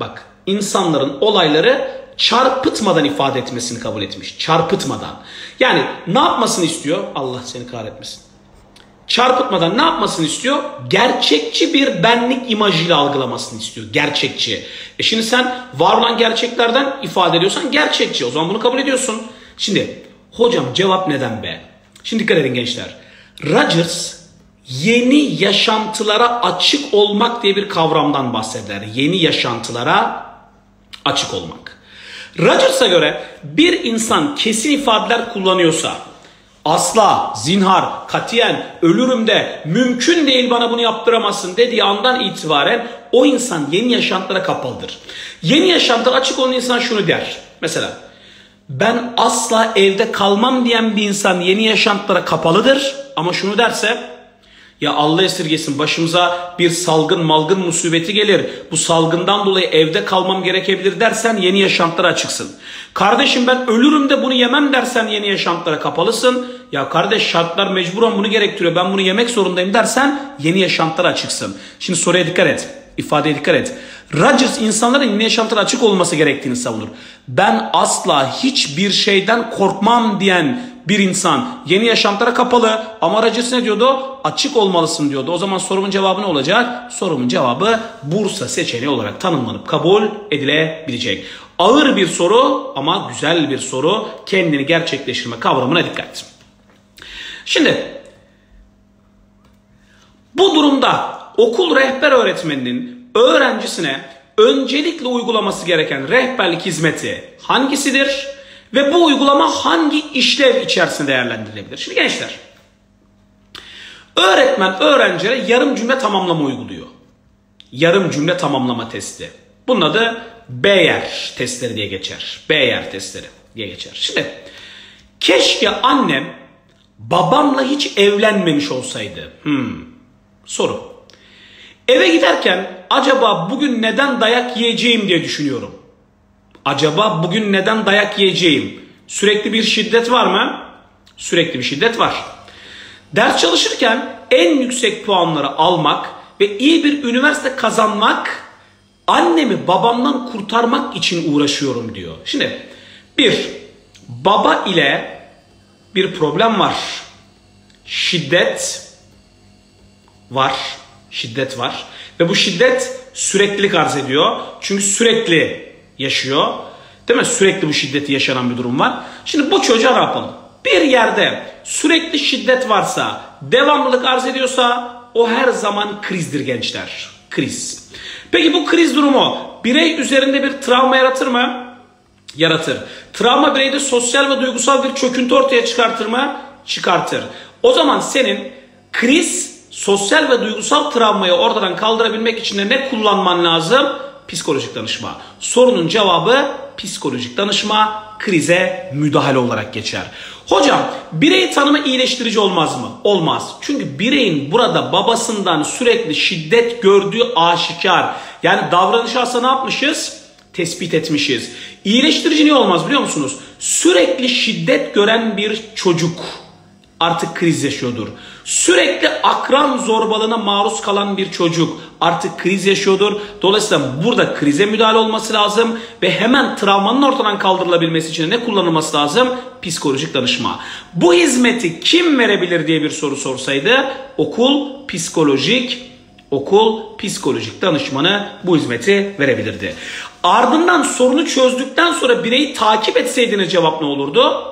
bak insanların olayları çarpıtmadan ifade etmesini kabul etmiş. Çarpıtmadan. Yani ne yapmasını istiyor? Allah seni kahretmesin. Çarpıtmadan ne yapmasını istiyor? Gerçekçi bir benlik imajıyla algılamasını istiyor. Gerçekçi. E şimdi sen var olan gerçeklerden ifade ediyorsan gerçekçi. O zaman bunu kabul ediyorsun. Şimdi hocam cevap neden be? Şimdi dikkat edin gençler. Rogers yeni yaşantılara açık olmak diye bir kavramdan bahseder. Yeni yaşantılara açık olmak. Rogers'a göre bir insan kesin ifadeler kullanıyorsa asla, zinhar, katiyen, ölürüm de mümkün değil bana bunu yaptıramazsın dediği andan itibaren o insan yeni yaşantılara kapalıdır. Yeni yaşantılara açık olan insan şunu der. Mesela ben asla evde kalmam diyen bir insan yeni yaşantılara kapalıdır ama şunu derse ya Allah esirgesin başımıza bir salgın malgın musibeti gelir. Bu salgından dolayı evde kalmam gerekebilir dersen yeni yaşantılara açıksın. Kardeşim ben ölürüm de bunu yemem dersen yeni yaşantılara kapalısın. Ya kardeş şartlar mecburen bunu gerektiriyor ben bunu yemek zorundayım dersen yeni yaşantılara açıksın. Şimdi soruya dikkat et. İfadeye dikkat et. Rogers insanların yeni yaşantılara açık olması gerektiğini savunur. Ben asla hiçbir şeyden korkmam diyen bir insan yeni yaşantılara kapalı ama Rogers ne diyordu? Açık olmalısın diyordu. O zaman sorumun cevabı ne olacak? Sorumun cevabı Bursa seçeneği olarak tanımlanıp kabul edilebilecek. Ağır bir soru ama güzel bir soru. Kendini gerçekleştirme kavramına dikkat. Şimdi bu durumda okul rehber öğretmeninin öğrencisine öncelikle uygulaması gereken rehberlik hizmeti hangisidir? Ve bu uygulama hangi işlev içerisinde değerlendirilebilir? Şimdi gençler, öğretmen öğrencilere yarım cümle tamamlama uyguluyor. Yarım cümle tamamlama testi. Bunun adı Beyer testleri diye geçer. Beyer testleri diye geçer. Şimdi keşke annem babamla hiç evlenmemiş olsaydı. Hmm. Soru. Eve giderken acaba bugün neden dayak yiyeceğim diye düşünüyorum. Acaba bugün neden dayak yiyeceğim? Sürekli bir şiddet var mı? Sürekli bir şiddet var. Ders çalışırken en yüksek puanları almak ve iyi bir üniversite kazanmak annemi babamdan kurtarmak için uğraşıyorum diyor. Şimdi bir baba ile bir problem var. Şiddet var. Şiddet var. Ve bu şiddet süreklilik arz ediyor. Çünkü sürekli yaşıyor. Değil mi? Sürekli bu şiddeti yaşanan bir durum var. Şimdi bu çocuğa ne yapalım? Bir yerde sürekli şiddet varsa, devamlılık arz ediyorsa o her zaman krizdir gençler. Kriz. Peki bu kriz durumu birey üzerinde bir travma yaratır mı? Yaratır. Travma bireyde sosyal ve duygusal bir çöküntü ortaya çıkartır mı? Çıkartır. O zaman senin kriz, sosyal ve duygusal travmayı ortadan kaldırabilmek için de ne kullanman lazım? Psikolojik danışma. Sorunun cevabı psikolojik danışma, krize müdahale olarak geçer. Hocam birey tanımı iyileştirici olmaz mı? Olmaz. Çünkü bireyin burada babasından sürekli şiddet gördüğü aşikar. Yani davranışı aslında ne yapmışız? Tespit etmişiz. İyileştirici niye olmaz biliyor musunuz? Sürekli şiddet gören bir çocuk artık kriz yaşıyordur. Sürekli akran zorbalığına maruz kalan bir çocuk artık kriz yaşıyordur. Dolayısıyla burada krize müdahale olması lazım ve hemen travmanın ortadan kaldırılabilmesi için ne kullanılması lazım? Psikolojik danışma. Bu hizmeti kim verebilir diye bir soru sorsaydı okul psikolojik okul psikolojik danışmanı bu hizmeti verebilirdi. Ardından sorunu çözdükten sonra bireyi takip etseydiniz cevap ne olurdu?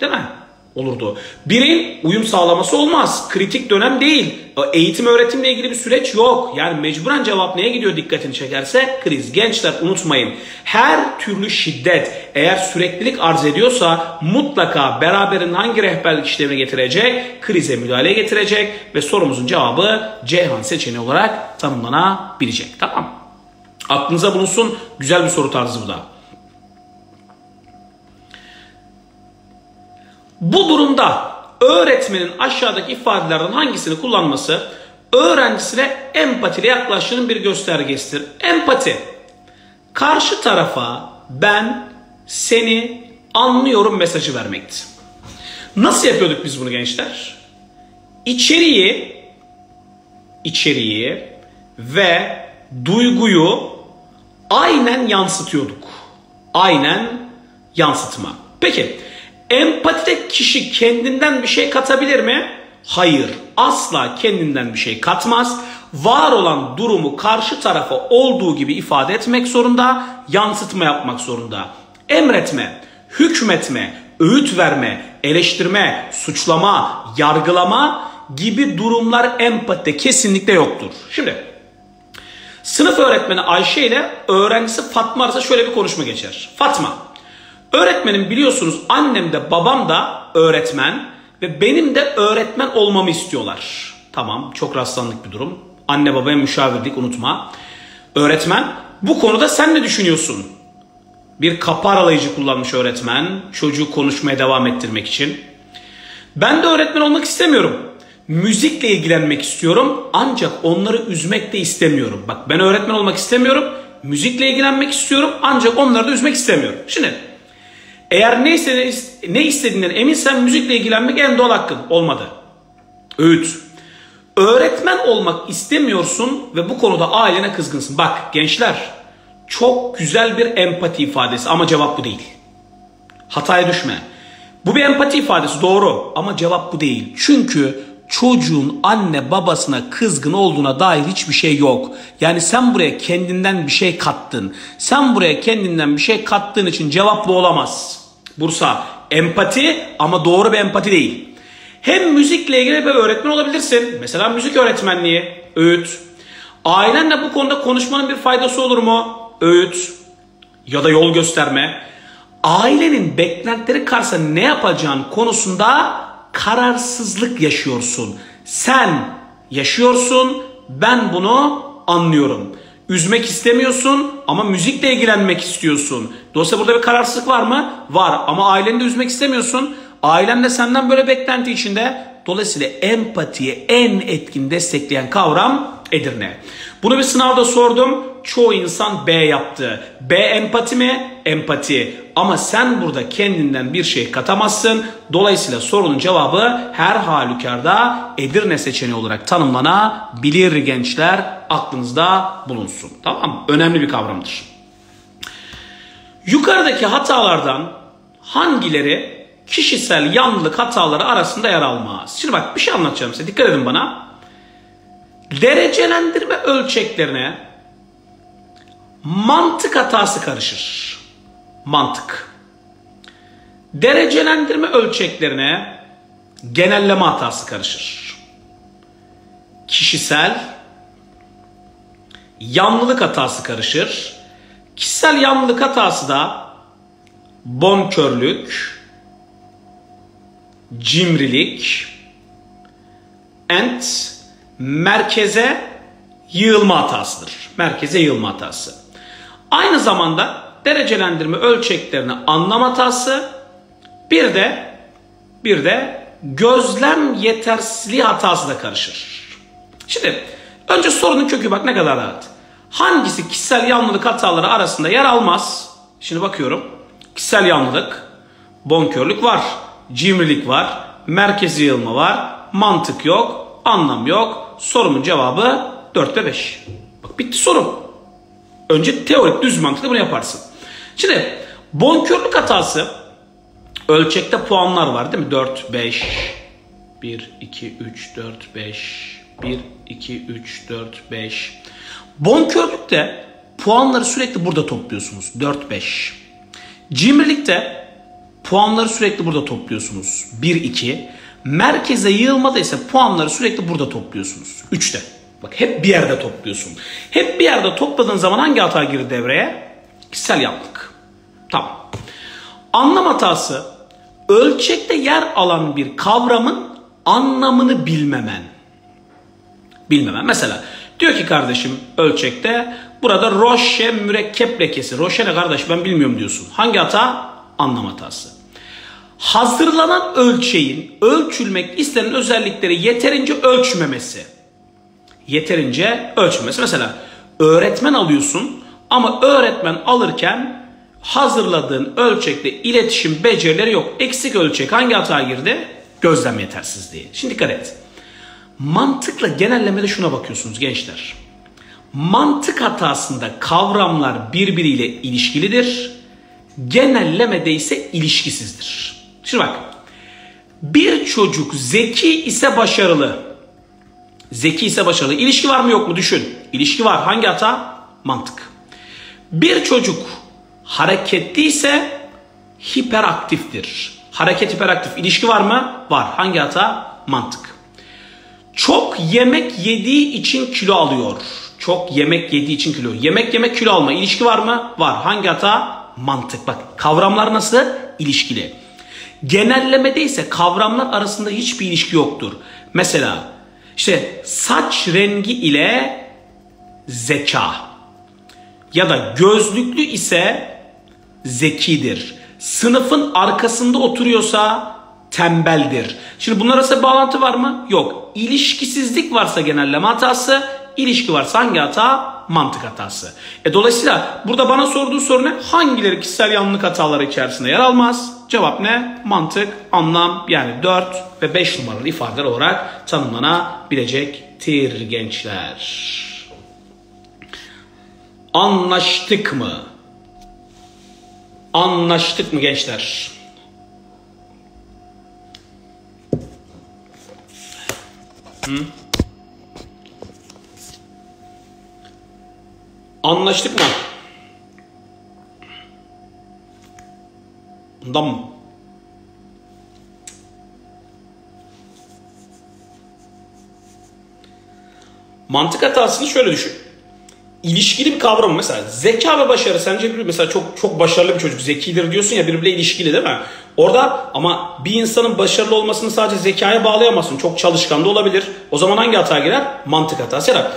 Değil mi? Olurdu. Birin uyum sağlaması olmaz. Kritik dönem değil. Eğitim öğretimle ilgili bir süreç yok. Yani mecburen cevap neye gidiyor dikkatini çekerse kriz. Gençler unutmayın. Her türlü şiddet eğer süreklilik arz ediyorsa mutlaka beraberin hangi rehberlik işlevine getirecek? Krize müdahale getirecek ve sorumuzun cevabı Ceyhan seçeneği olarak tanımlanabilecek. Tamam Aklınıza bulunsun. Güzel bir soru tarzı bu da. Bu durumda öğretmenin aşağıdaki ifadelerden hangisini kullanması öğrencisine empatiyle yaklaştığının bir göstergesidir. Empati, karşı tarafa ben seni anlıyorum mesajı vermektir. Nasıl yapıyorduk biz bunu gençler? İçeriği, içeriği ve duyguyu aynen yansıtıyorduk. Aynen yansıtma. Peki Empatide kişi kendinden bir şey katabilir mi? Hayır, asla kendinden bir şey katmaz. Var olan durumu karşı tarafa olduğu gibi ifade etmek zorunda, yansıtma yapmak zorunda. Emretme, hükmetme, öğüt verme, eleştirme, suçlama, yargılama gibi durumlar empatide kesinlikle yoktur. Şimdi sınıf öğretmeni Ayşe ile öğrencisi Fatma arasında şöyle bir konuşma geçer. Fatma, öğretmenim biliyorsunuz annem de babam da öğretmen ve benim de öğretmen olmamı istiyorlar. Tamam çok rastlandık bir durum. Anne babaya müşavirlik unutma. Öğretmen bu konuda sen ne düşünüyorsun? Bir kapı aralayıcı kullanmış öğretmen çocuğu konuşmaya devam ettirmek için. Ben de öğretmen olmak istemiyorum. Müzikle ilgilenmek istiyorum ancak onları üzmek de istemiyorum. Bak ben öğretmen olmak istemiyorum. Müzikle ilgilenmek istiyorum ancak onları da üzmek istemiyorum. Şimdi eğer neyse ne istediğinden eminsen müzikle ilgilenmek en doğal hakkın. Olmadı. Öğüt. Öğretmen olmak istemiyorsun ve bu konuda ailene kızgınsın. Bak gençler çok güzel bir empati ifadesi ama cevap bu değil. Hataya düşme. Bu bir empati ifadesi doğru ama cevap bu değil. Çünkü çocuğun anne babasına kızgın olduğuna dair hiçbir şey yok. Yani sen buraya kendinden bir şey kattın. Sen buraya kendinden bir şey kattığın için cevap bu olamaz. Bursa empati ama doğru bir empati değil. Hem müzikle ilgili bir öğretmen olabilirsin. Mesela müzik öğretmenliği, öğüt. Ailenle bu konuda konuşmanın bir faydası olur mu? Öğüt ya da yol gösterme. Ailenin beklentileri karşısında ne yapacağın konusunda kararsızlık yaşıyorsun. Sen yaşıyorsun, ben bunu anlıyorum. Üzmek istemiyorsun ama müzikle ilgilenmek istiyorsun. Dolayısıyla burada bir kararsızlık var mı? Var ama aileni de üzmek istemiyorsun. Ailen de senden böyle beklenti içinde. Dolayısıyla empatiyi en etkin destekleyen kavram Edirne. Bunu bir sınavda sordum. Çoğu insan B yaptı. B empati mi? Empati. Ama sen burada kendinden bir şey katamazsın. Dolayısıyla sorunun cevabı her halükarda Edirne seçeneği olarak tanımlanabilir gençler. Aklınızda bulunsun. Tamam Önemli bir kavramdır. Yukarıdaki hatalardan hangileri kişisel yanlılık hataları arasında yer almaz? Şimdi bak bir şey anlatacağım size. Dikkat edin bana. Derecelendirme ölçeklerine mantık hatası karışır. Mantık. Derecelendirme ölçeklerine genelleme hatası karışır. Kişisel yanlılık hatası karışır. Kişisel yanlılık hatası da bonkörlük, cimrilik, and merkeze yığılma hatasıdır. Merkeze yığılma hatası. Aynı zamanda derecelendirme ölçeklerini anlam hatası bir de bir de gözlem yetersizliği hatası da karışır. Şimdi önce sorunun kökü bak ne kadar rahat. Hangisi kişisel yanlılık hataları arasında yer almaz? Şimdi bakıyorum. Kişisel yanlılık, bonkörlük var, cimrilik var, merkezi yığılma var, mantık yok, anlam yok. Sorumun cevabı 4 ve 5. Bak bitti soru. Önce teorik düz mantıkla bunu yaparsın. Şimdi bonkörlük hatası ölçekte puanlar var değil mi? 4, 5, 1, 2, 3, 4, 5, 1, 2, 3, 4, 5. Bonkörlükte puanları sürekli burada topluyorsunuz. 4, 5. Cimrilikte puanları sürekli burada topluyorsunuz. 1, 2. Merkeze yığılmada ise puanları sürekli burada topluyorsunuz. 3'te. Bak hep bir yerde topluyorsun. Hep bir yerde topladığın zaman hangi hata girdi devreye? Kişisel yanlılık. Tamam. Anlam hatası ölçekte yer alan bir kavramın anlamını bilmemen. Bilmemen. Mesela diyor ki kardeşim ölçekte burada roşe mürekkep lekesi. Roşe ne kardeş ben bilmiyorum diyorsun. Hangi hata? Anlam hatası. Hazırlanan ölçeğin ölçülmek istenen özellikleri yeterince ölçmemesi. Yeterince ölçmemesi. Mesela öğretmen alıyorsun ama öğretmen alırken hazırladığın ölçekte iletişim becerileri yok. Eksik ölçek hangi hata girdi? Gözlem yetersizliği. Şimdi dikkat et. Mantıkla genellemede şuna bakıyorsunuz gençler. Mantık hatasında kavramlar birbiriyle ilişkilidir. Genellemede ise ilişkisizdir. Şimdi bak. Bir çocuk zeki ise başarılı. Zeki ise başarılı. İlişki var mı yok mu düşün. İlişki var. Hangi hata? Mantık. Bir çocuk hareketli ise hiperaktiftir. Hareket hiperaktif. İlişki var mı? Var. Hangi hata? Mantık. Çok yemek yediği için kilo alıyor. Çok yemek yediği için kilo. Yemek yemek kilo alma. İlişki var mı? Var. Hangi hata? Mantık. Bak kavramlar nasıl? İlişkili. Genellemede ise kavramlar arasında hiçbir ilişki yoktur. Mesela işte saç rengi ile zeka ya da gözlüklü ise zekidir. Sınıfın arkasında oturuyorsa tembeldir. Şimdi bunlar arasında bağlantı var mı? Yok. İlişkisizlik varsa genelleme hatası, ilişki varsa hangi hata? Mantık hatası. E dolayısıyla burada bana sorduğu soru ne? Hangileri kişisel yanlılık hataları içerisinde yer almaz? Cevap ne? Mantık, anlam yani 4 ve 5 numaralı ifadeler olarak tanımlanabilecektir gençler. Anlaştık mı? Anlaştık mı gençler? Hı? Anlaştık mı? Bundan mı? Mantık hatasını şöyle düşün. İlişkili bir kavram mesela zeka ve başarı sence bir mesela çok çok başarılı bir çocuk zekidir diyorsun ya birbiriyle ilişkili değil mi? Orada ama bir insanın başarılı olmasını sadece zekaya bağlayamazsın. Çok çalışkan da olabilir. O zaman hangi hata girer? Mantık hatası. Ya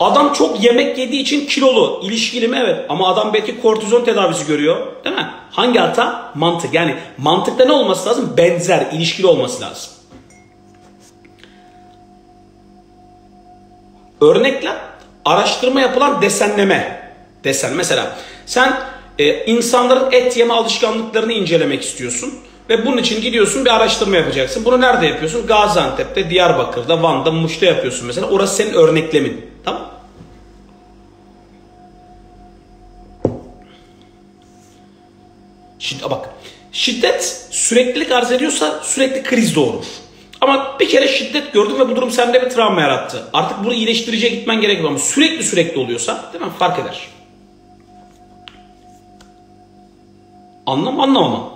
adam çok yemek yediği için kilolu. İlişkili mi? Evet. Ama adam belki kortizon tedavisi görüyor. Değil mi? Hangi hata? Mantık. Yani mantıkta ne olması lazım? Benzer, ilişkili olması lazım. Örnekle araştırma yapılan desenleme. Desen mesela sen e, insanların et yeme alışkanlıklarını incelemek istiyorsun. Ve bunun için gidiyorsun bir araştırma yapacaksın. Bunu nerede yapıyorsun? Gaziantep'te, Diyarbakır'da, Van'da, Muş'ta yapıyorsun mesela. Orası senin örneklemin. Tamam Şimdi bak şiddet süreklilik arz ediyorsa sürekli kriz doğurur. Ama bir kere şiddet gördün ve bu durum sende bir travma yarattı. Artık bunu iyileştiriciye gitmen gerekiyor ama sürekli sürekli oluyorsa değil mi? Fark eder. Anlam anlamama.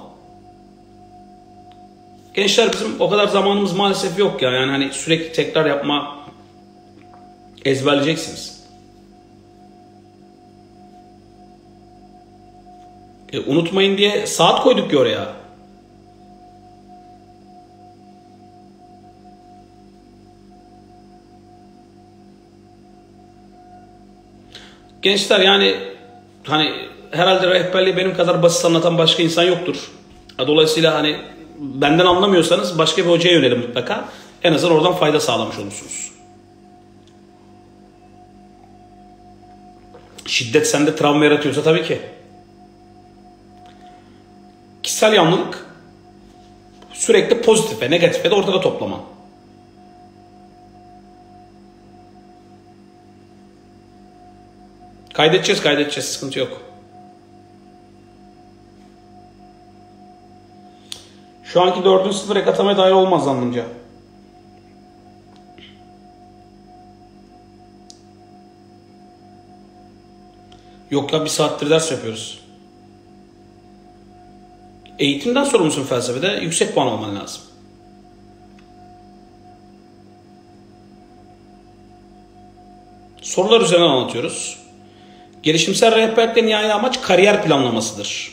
Gençler bizim o kadar zamanımız maalesef yok ya. Yani hani sürekli tekrar yapma ezberleyeceksiniz. E, unutmayın diye saat koyduk ki oraya. Gençler yani hani herhalde rehberliği benim kadar basit anlatan başka insan yoktur. Dolayısıyla hani benden anlamıyorsanız başka bir hocaya yönelin mutlaka. En azından oradan fayda sağlamış olursunuz. Şiddet sende travma yaratıyorsa tabii ki. Kişisel yanlılık sürekli pozitif ve negatif de ortada toplaman. Kaydedeceğiz kaydedeceğiz sıkıntı yok. Şu anki 4. sıfır ek atamaya dahil olmaz zannımca. Yok ya bir saattir ders yapıyoruz. Eğitimden sorumlusun felsefede yüksek puan alman lazım. Sorular üzerinden anlatıyoruz. Gelişimsel rehberlikte nihai amaç kariyer planlamasıdır.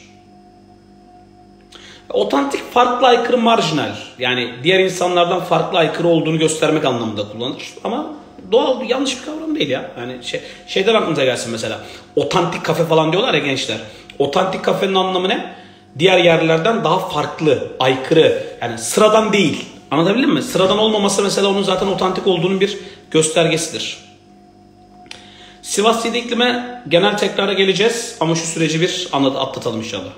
Otantik farklı aykırı marjinal. Yani diğer insanlardan farklı aykırı olduğunu göstermek anlamında kullanılır. Ama doğal yanlış bir kavram değil ya. Yani şey, şeyden aklınıza gelsin mesela. Otantik kafe falan diyorlar ya gençler. Otantik kafenin anlamı ne? Diğer yerlerden daha farklı, aykırı. Yani sıradan değil. Anlatabildim mi? Sıradan olmaması mesela onun zaten otantik olduğunun bir göstergesidir. Sivas 7 iklime genel tekrara geleceğiz ama şu süreci bir anlat, atlatalım inşallah.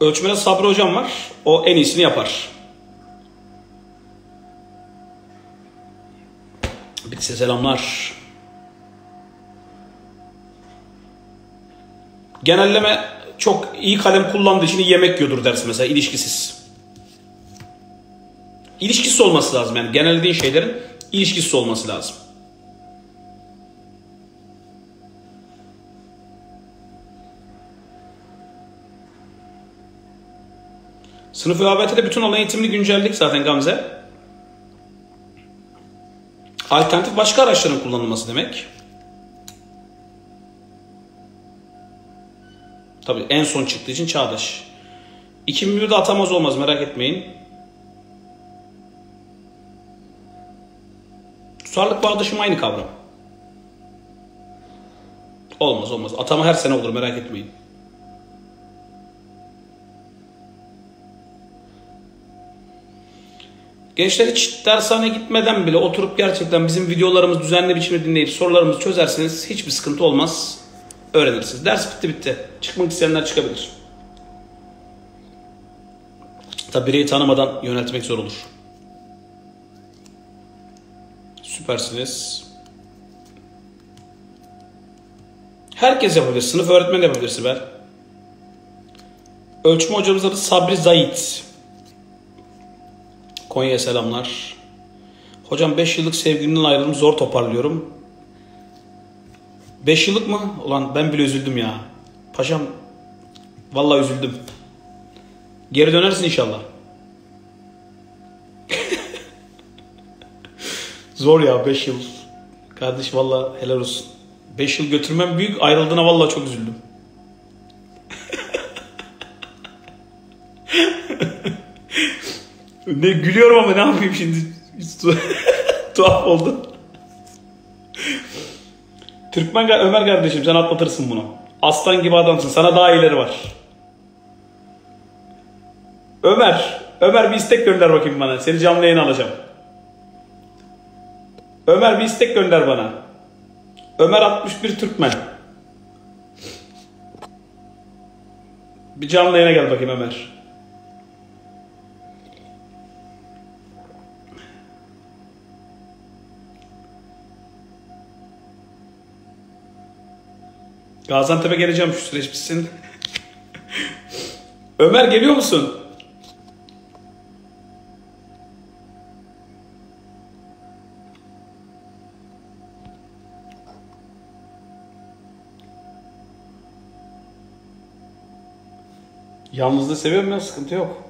Ölçmede Sabri hocam var. O en iyisini yapar. Bitse selamlar. Genelleme çok iyi kalem kullandığı için yemek yiyordur dersin mesela ilişkisiz. İlişkisi olması lazım yani genellediğin şeylerin ilişkisi olması lazım. Sınıf ÖABT'de bütün olan eğitimini güncelledik zaten Gamze. Alternatif başka araçların kullanılması demek. Tabii en son çıktığı için çağdaş. 2001'de atamaz olmaz merak etmeyin. Tutarlık bağdaşım aynı kavram. Olmaz olmaz. Atama her sene olur merak etmeyin. Gençler hiç dershane gitmeden bile oturup gerçekten bizim videolarımız düzenli biçimde dinleyip sorularımızı çözerseniz hiçbir sıkıntı olmaz. Öğrenirsiniz. Ders bitti bitti. Çıkmak isteyenler çıkabilir. Tabi bireyi tanımadan yöneltmek zor olur. Süpersiniz. Herkes yapabilir. Sınıf öğretmeni yapabilir Sibel. Ölçme hocamız adı Sabri Zayit. Konya'ya selamlar. Hocam 5 yıllık sevgilimden ayrıldım zor toparlıyorum. 5 yıllık mı? Ulan ben bile üzüldüm ya. Paşam vallahi üzüldüm. Geri dönersin inşallah. Zor ya 5 yıl. Kardeş vallahi helal olsun. 5 yıl götürmem büyük ayrıldığına vallahi çok üzüldüm. (laughs) ne gülüyorum ama ne yapayım şimdi? (laughs) Tuhaf oldu. Türkmen Ömer kardeşim sen atlatırsın bunu. Aslan gibi adamsın. Sana daha iyileri var. Ömer. Ömer bir istek gönder bakayım bana. Seni canlı yayına alacağım. Ömer bir istek gönder bana. Ömer 61 Türkmen. Bir canlı yayına gel bakayım Ömer. Gaziantep'e geleceğim şu süreç bitsin. (laughs) Ömer geliyor musun? Yalnızlığı seviyorum ben sıkıntı yok.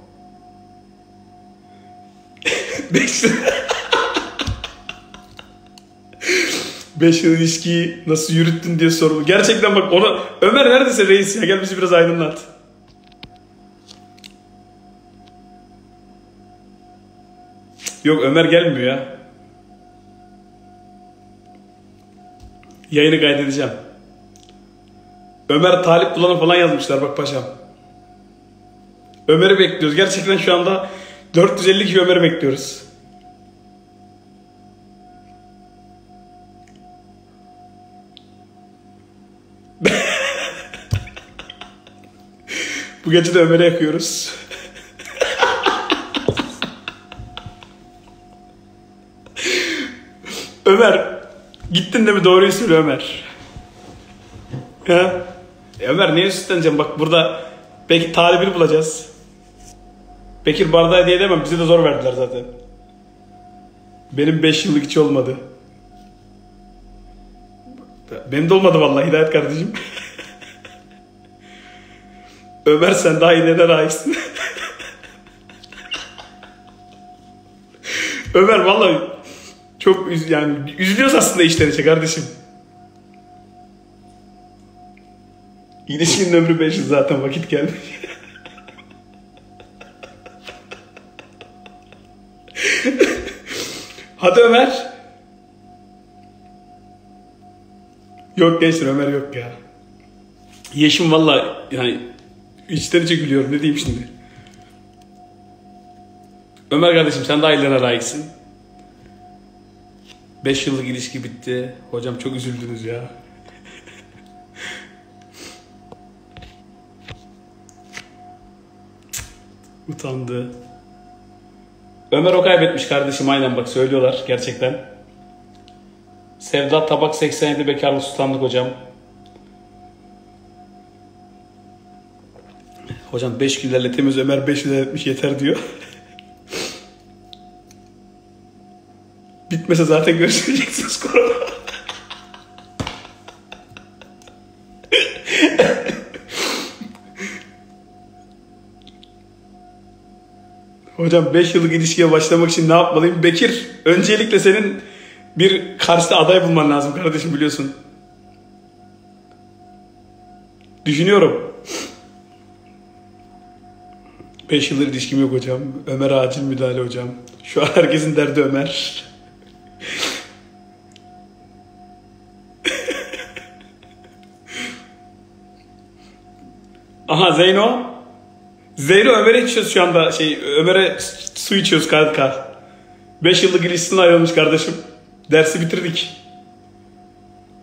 (laughs) Beş 5 yıl ilişkiyi nasıl yürüttün diye soruldu. Gerçekten bak ona Ömer neredeyse reis ya gel bizi biraz aydınlat. Yok Ömer gelmiyor ya. Yayını kaydedeceğim. Ömer talip bulanı falan yazmışlar bak paşam. Ömer'i bekliyoruz. Gerçekten şu anda 450 kişi Ömer'i bekliyoruz. (laughs) Bu gece de Ömer'e yakıyoruz. (laughs) Ömer gittin de mi doğruyu söyle Ömer. Ya. E Ömer niye süsleneceğim bak burada belki talibini bulacağız. Bekir bardağı diye demem bize de zor verdiler zaten. Benim 5 yıllık hiç olmadı. Benim de olmadı vallahi Hidayet kardeşim. (laughs) Ömer sen daha ilerine layıksın. (laughs) Ömer vallahi çok üz yani üzülüyoruz aslında işten içe kardeşim. İlişkinin ömrü 5 yıl zaten vakit gelmiş. (laughs) Hadi Ömer. Yok gençler Ömer yok ya. Yeşim valla yani içten içe gülüyorum ne diyeyim şimdi. Ömer kardeşim sen de ailene layıksın. 5 yıllık ilişki bitti. Hocam çok üzüldünüz ya. (laughs) Utandı. Ömer o kaybetmiş kardeşim aynen bak söylüyorlar gerçekten. Sevda Tabak 87 bekarlık sultanlık hocam. Hocam 5 güllerle temiz Ömer 5 güller etmiş yeter diyor. (laughs) Bitmese zaten görüşmeyeceksiniz korona. Hocam 5 yıllık ilişkiye başlamak için ne yapmalıyım? Bekir, öncelikle senin bir karşıda aday bulman lazım kardeşim biliyorsun. Düşünüyorum. 5 yıldır ilişkim yok hocam. Ömer acil müdahale hocam. Şu an herkesin derdi Ömer. (laughs) Aha Zeyno. Zeyno Ömer'e içiyoruz şu anda. Şey Ömer'e su içiyoruz kanka. 5 yıllık ilişkisinden ayrılmış kardeşim. Dersi bitirdik.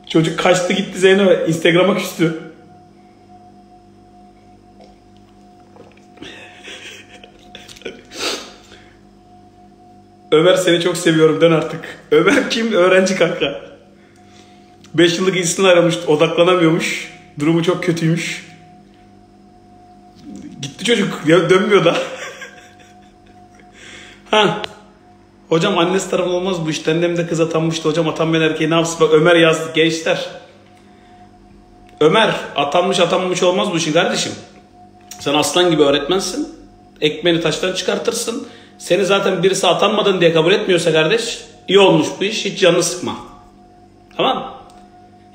Çocuk kaçtı gitti Zeyno. Instagram'a küstü. (laughs) Ömer seni çok seviyorum dön artık. Ömer kim? Öğrenci kanka. 5 yıllık ilişkisinden ayrılmış. Odaklanamıyormuş. Durumu çok kötüymüş. Gitti çocuk. Ya dönmüyor da. (laughs) ha. Hocam annesi tarafından olmaz bu iş. Annem de kız atanmıştı. Hocam atanmayan erkeği ne yapsın? Bak Ömer yazdı. Gençler. Ömer atanmış atanmamış olmaz bu işin kardeşim. Sen aslan gibi öğretmensin. Ekmeğini taştan çıkartırsın. Seni zaten birisi atanmadın diye kabul etmiyorsa kardeş iyi olmuş bu iş. Hiç canını sıkma. Tamam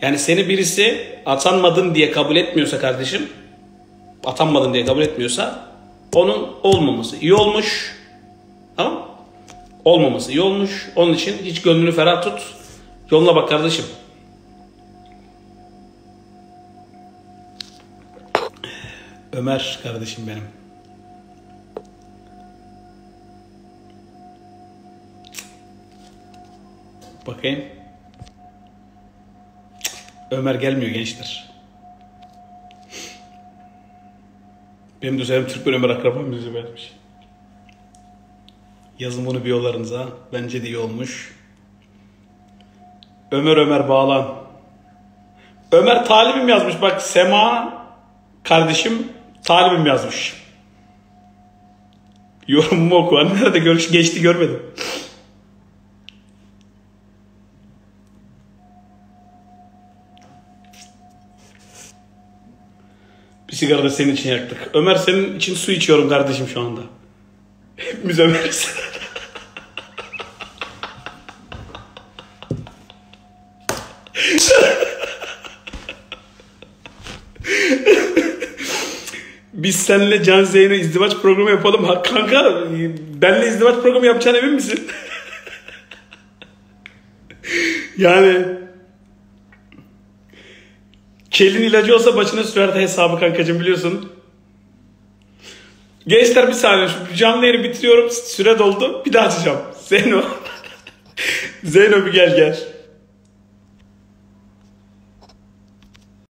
Yani seni birisi atanmadın diye kabul etmiyorsa kardeşim atanmadın diye kabul etmiyorsa onun olmaması iyi olmuş. Tamam Olmaması iyi olmuş. Onun için hiç gönlünü ferah tut. Yoluna bak kardeşim. Ömer kardeşim benim. Bakayım. Ömer gelmiyor gençler. Benim de üzerim Türk Ömer akrabam yüzü vermiş. Yazın bunu bir yollarınıza. Bence de iyi olmuş. Ömer Ömer bağlan. Ömer talibim yazmış. Bak Sema kardeşim talibim yazmış. Yorumumu oku. Nerede görüş geçti görmedim. Sigara da senin için yaktık. Ömer senin için su içiyorum kardeşim şu anda. Hepimiz Ömer'iz. Biz seninle Can Zeyno izdivaç programı yapalım. Ha, kanka benle izdivaç programı yapacağına emin misin? yani kelin ilacı olsa başına sürerdi hesabı kankacım biliyorsun. Gençler bir saniye şu canlı yayını bitiriyorum. Süre doldu. Bir daha açacağım. Zeyno. (laughs) Zeyno bir gel gel.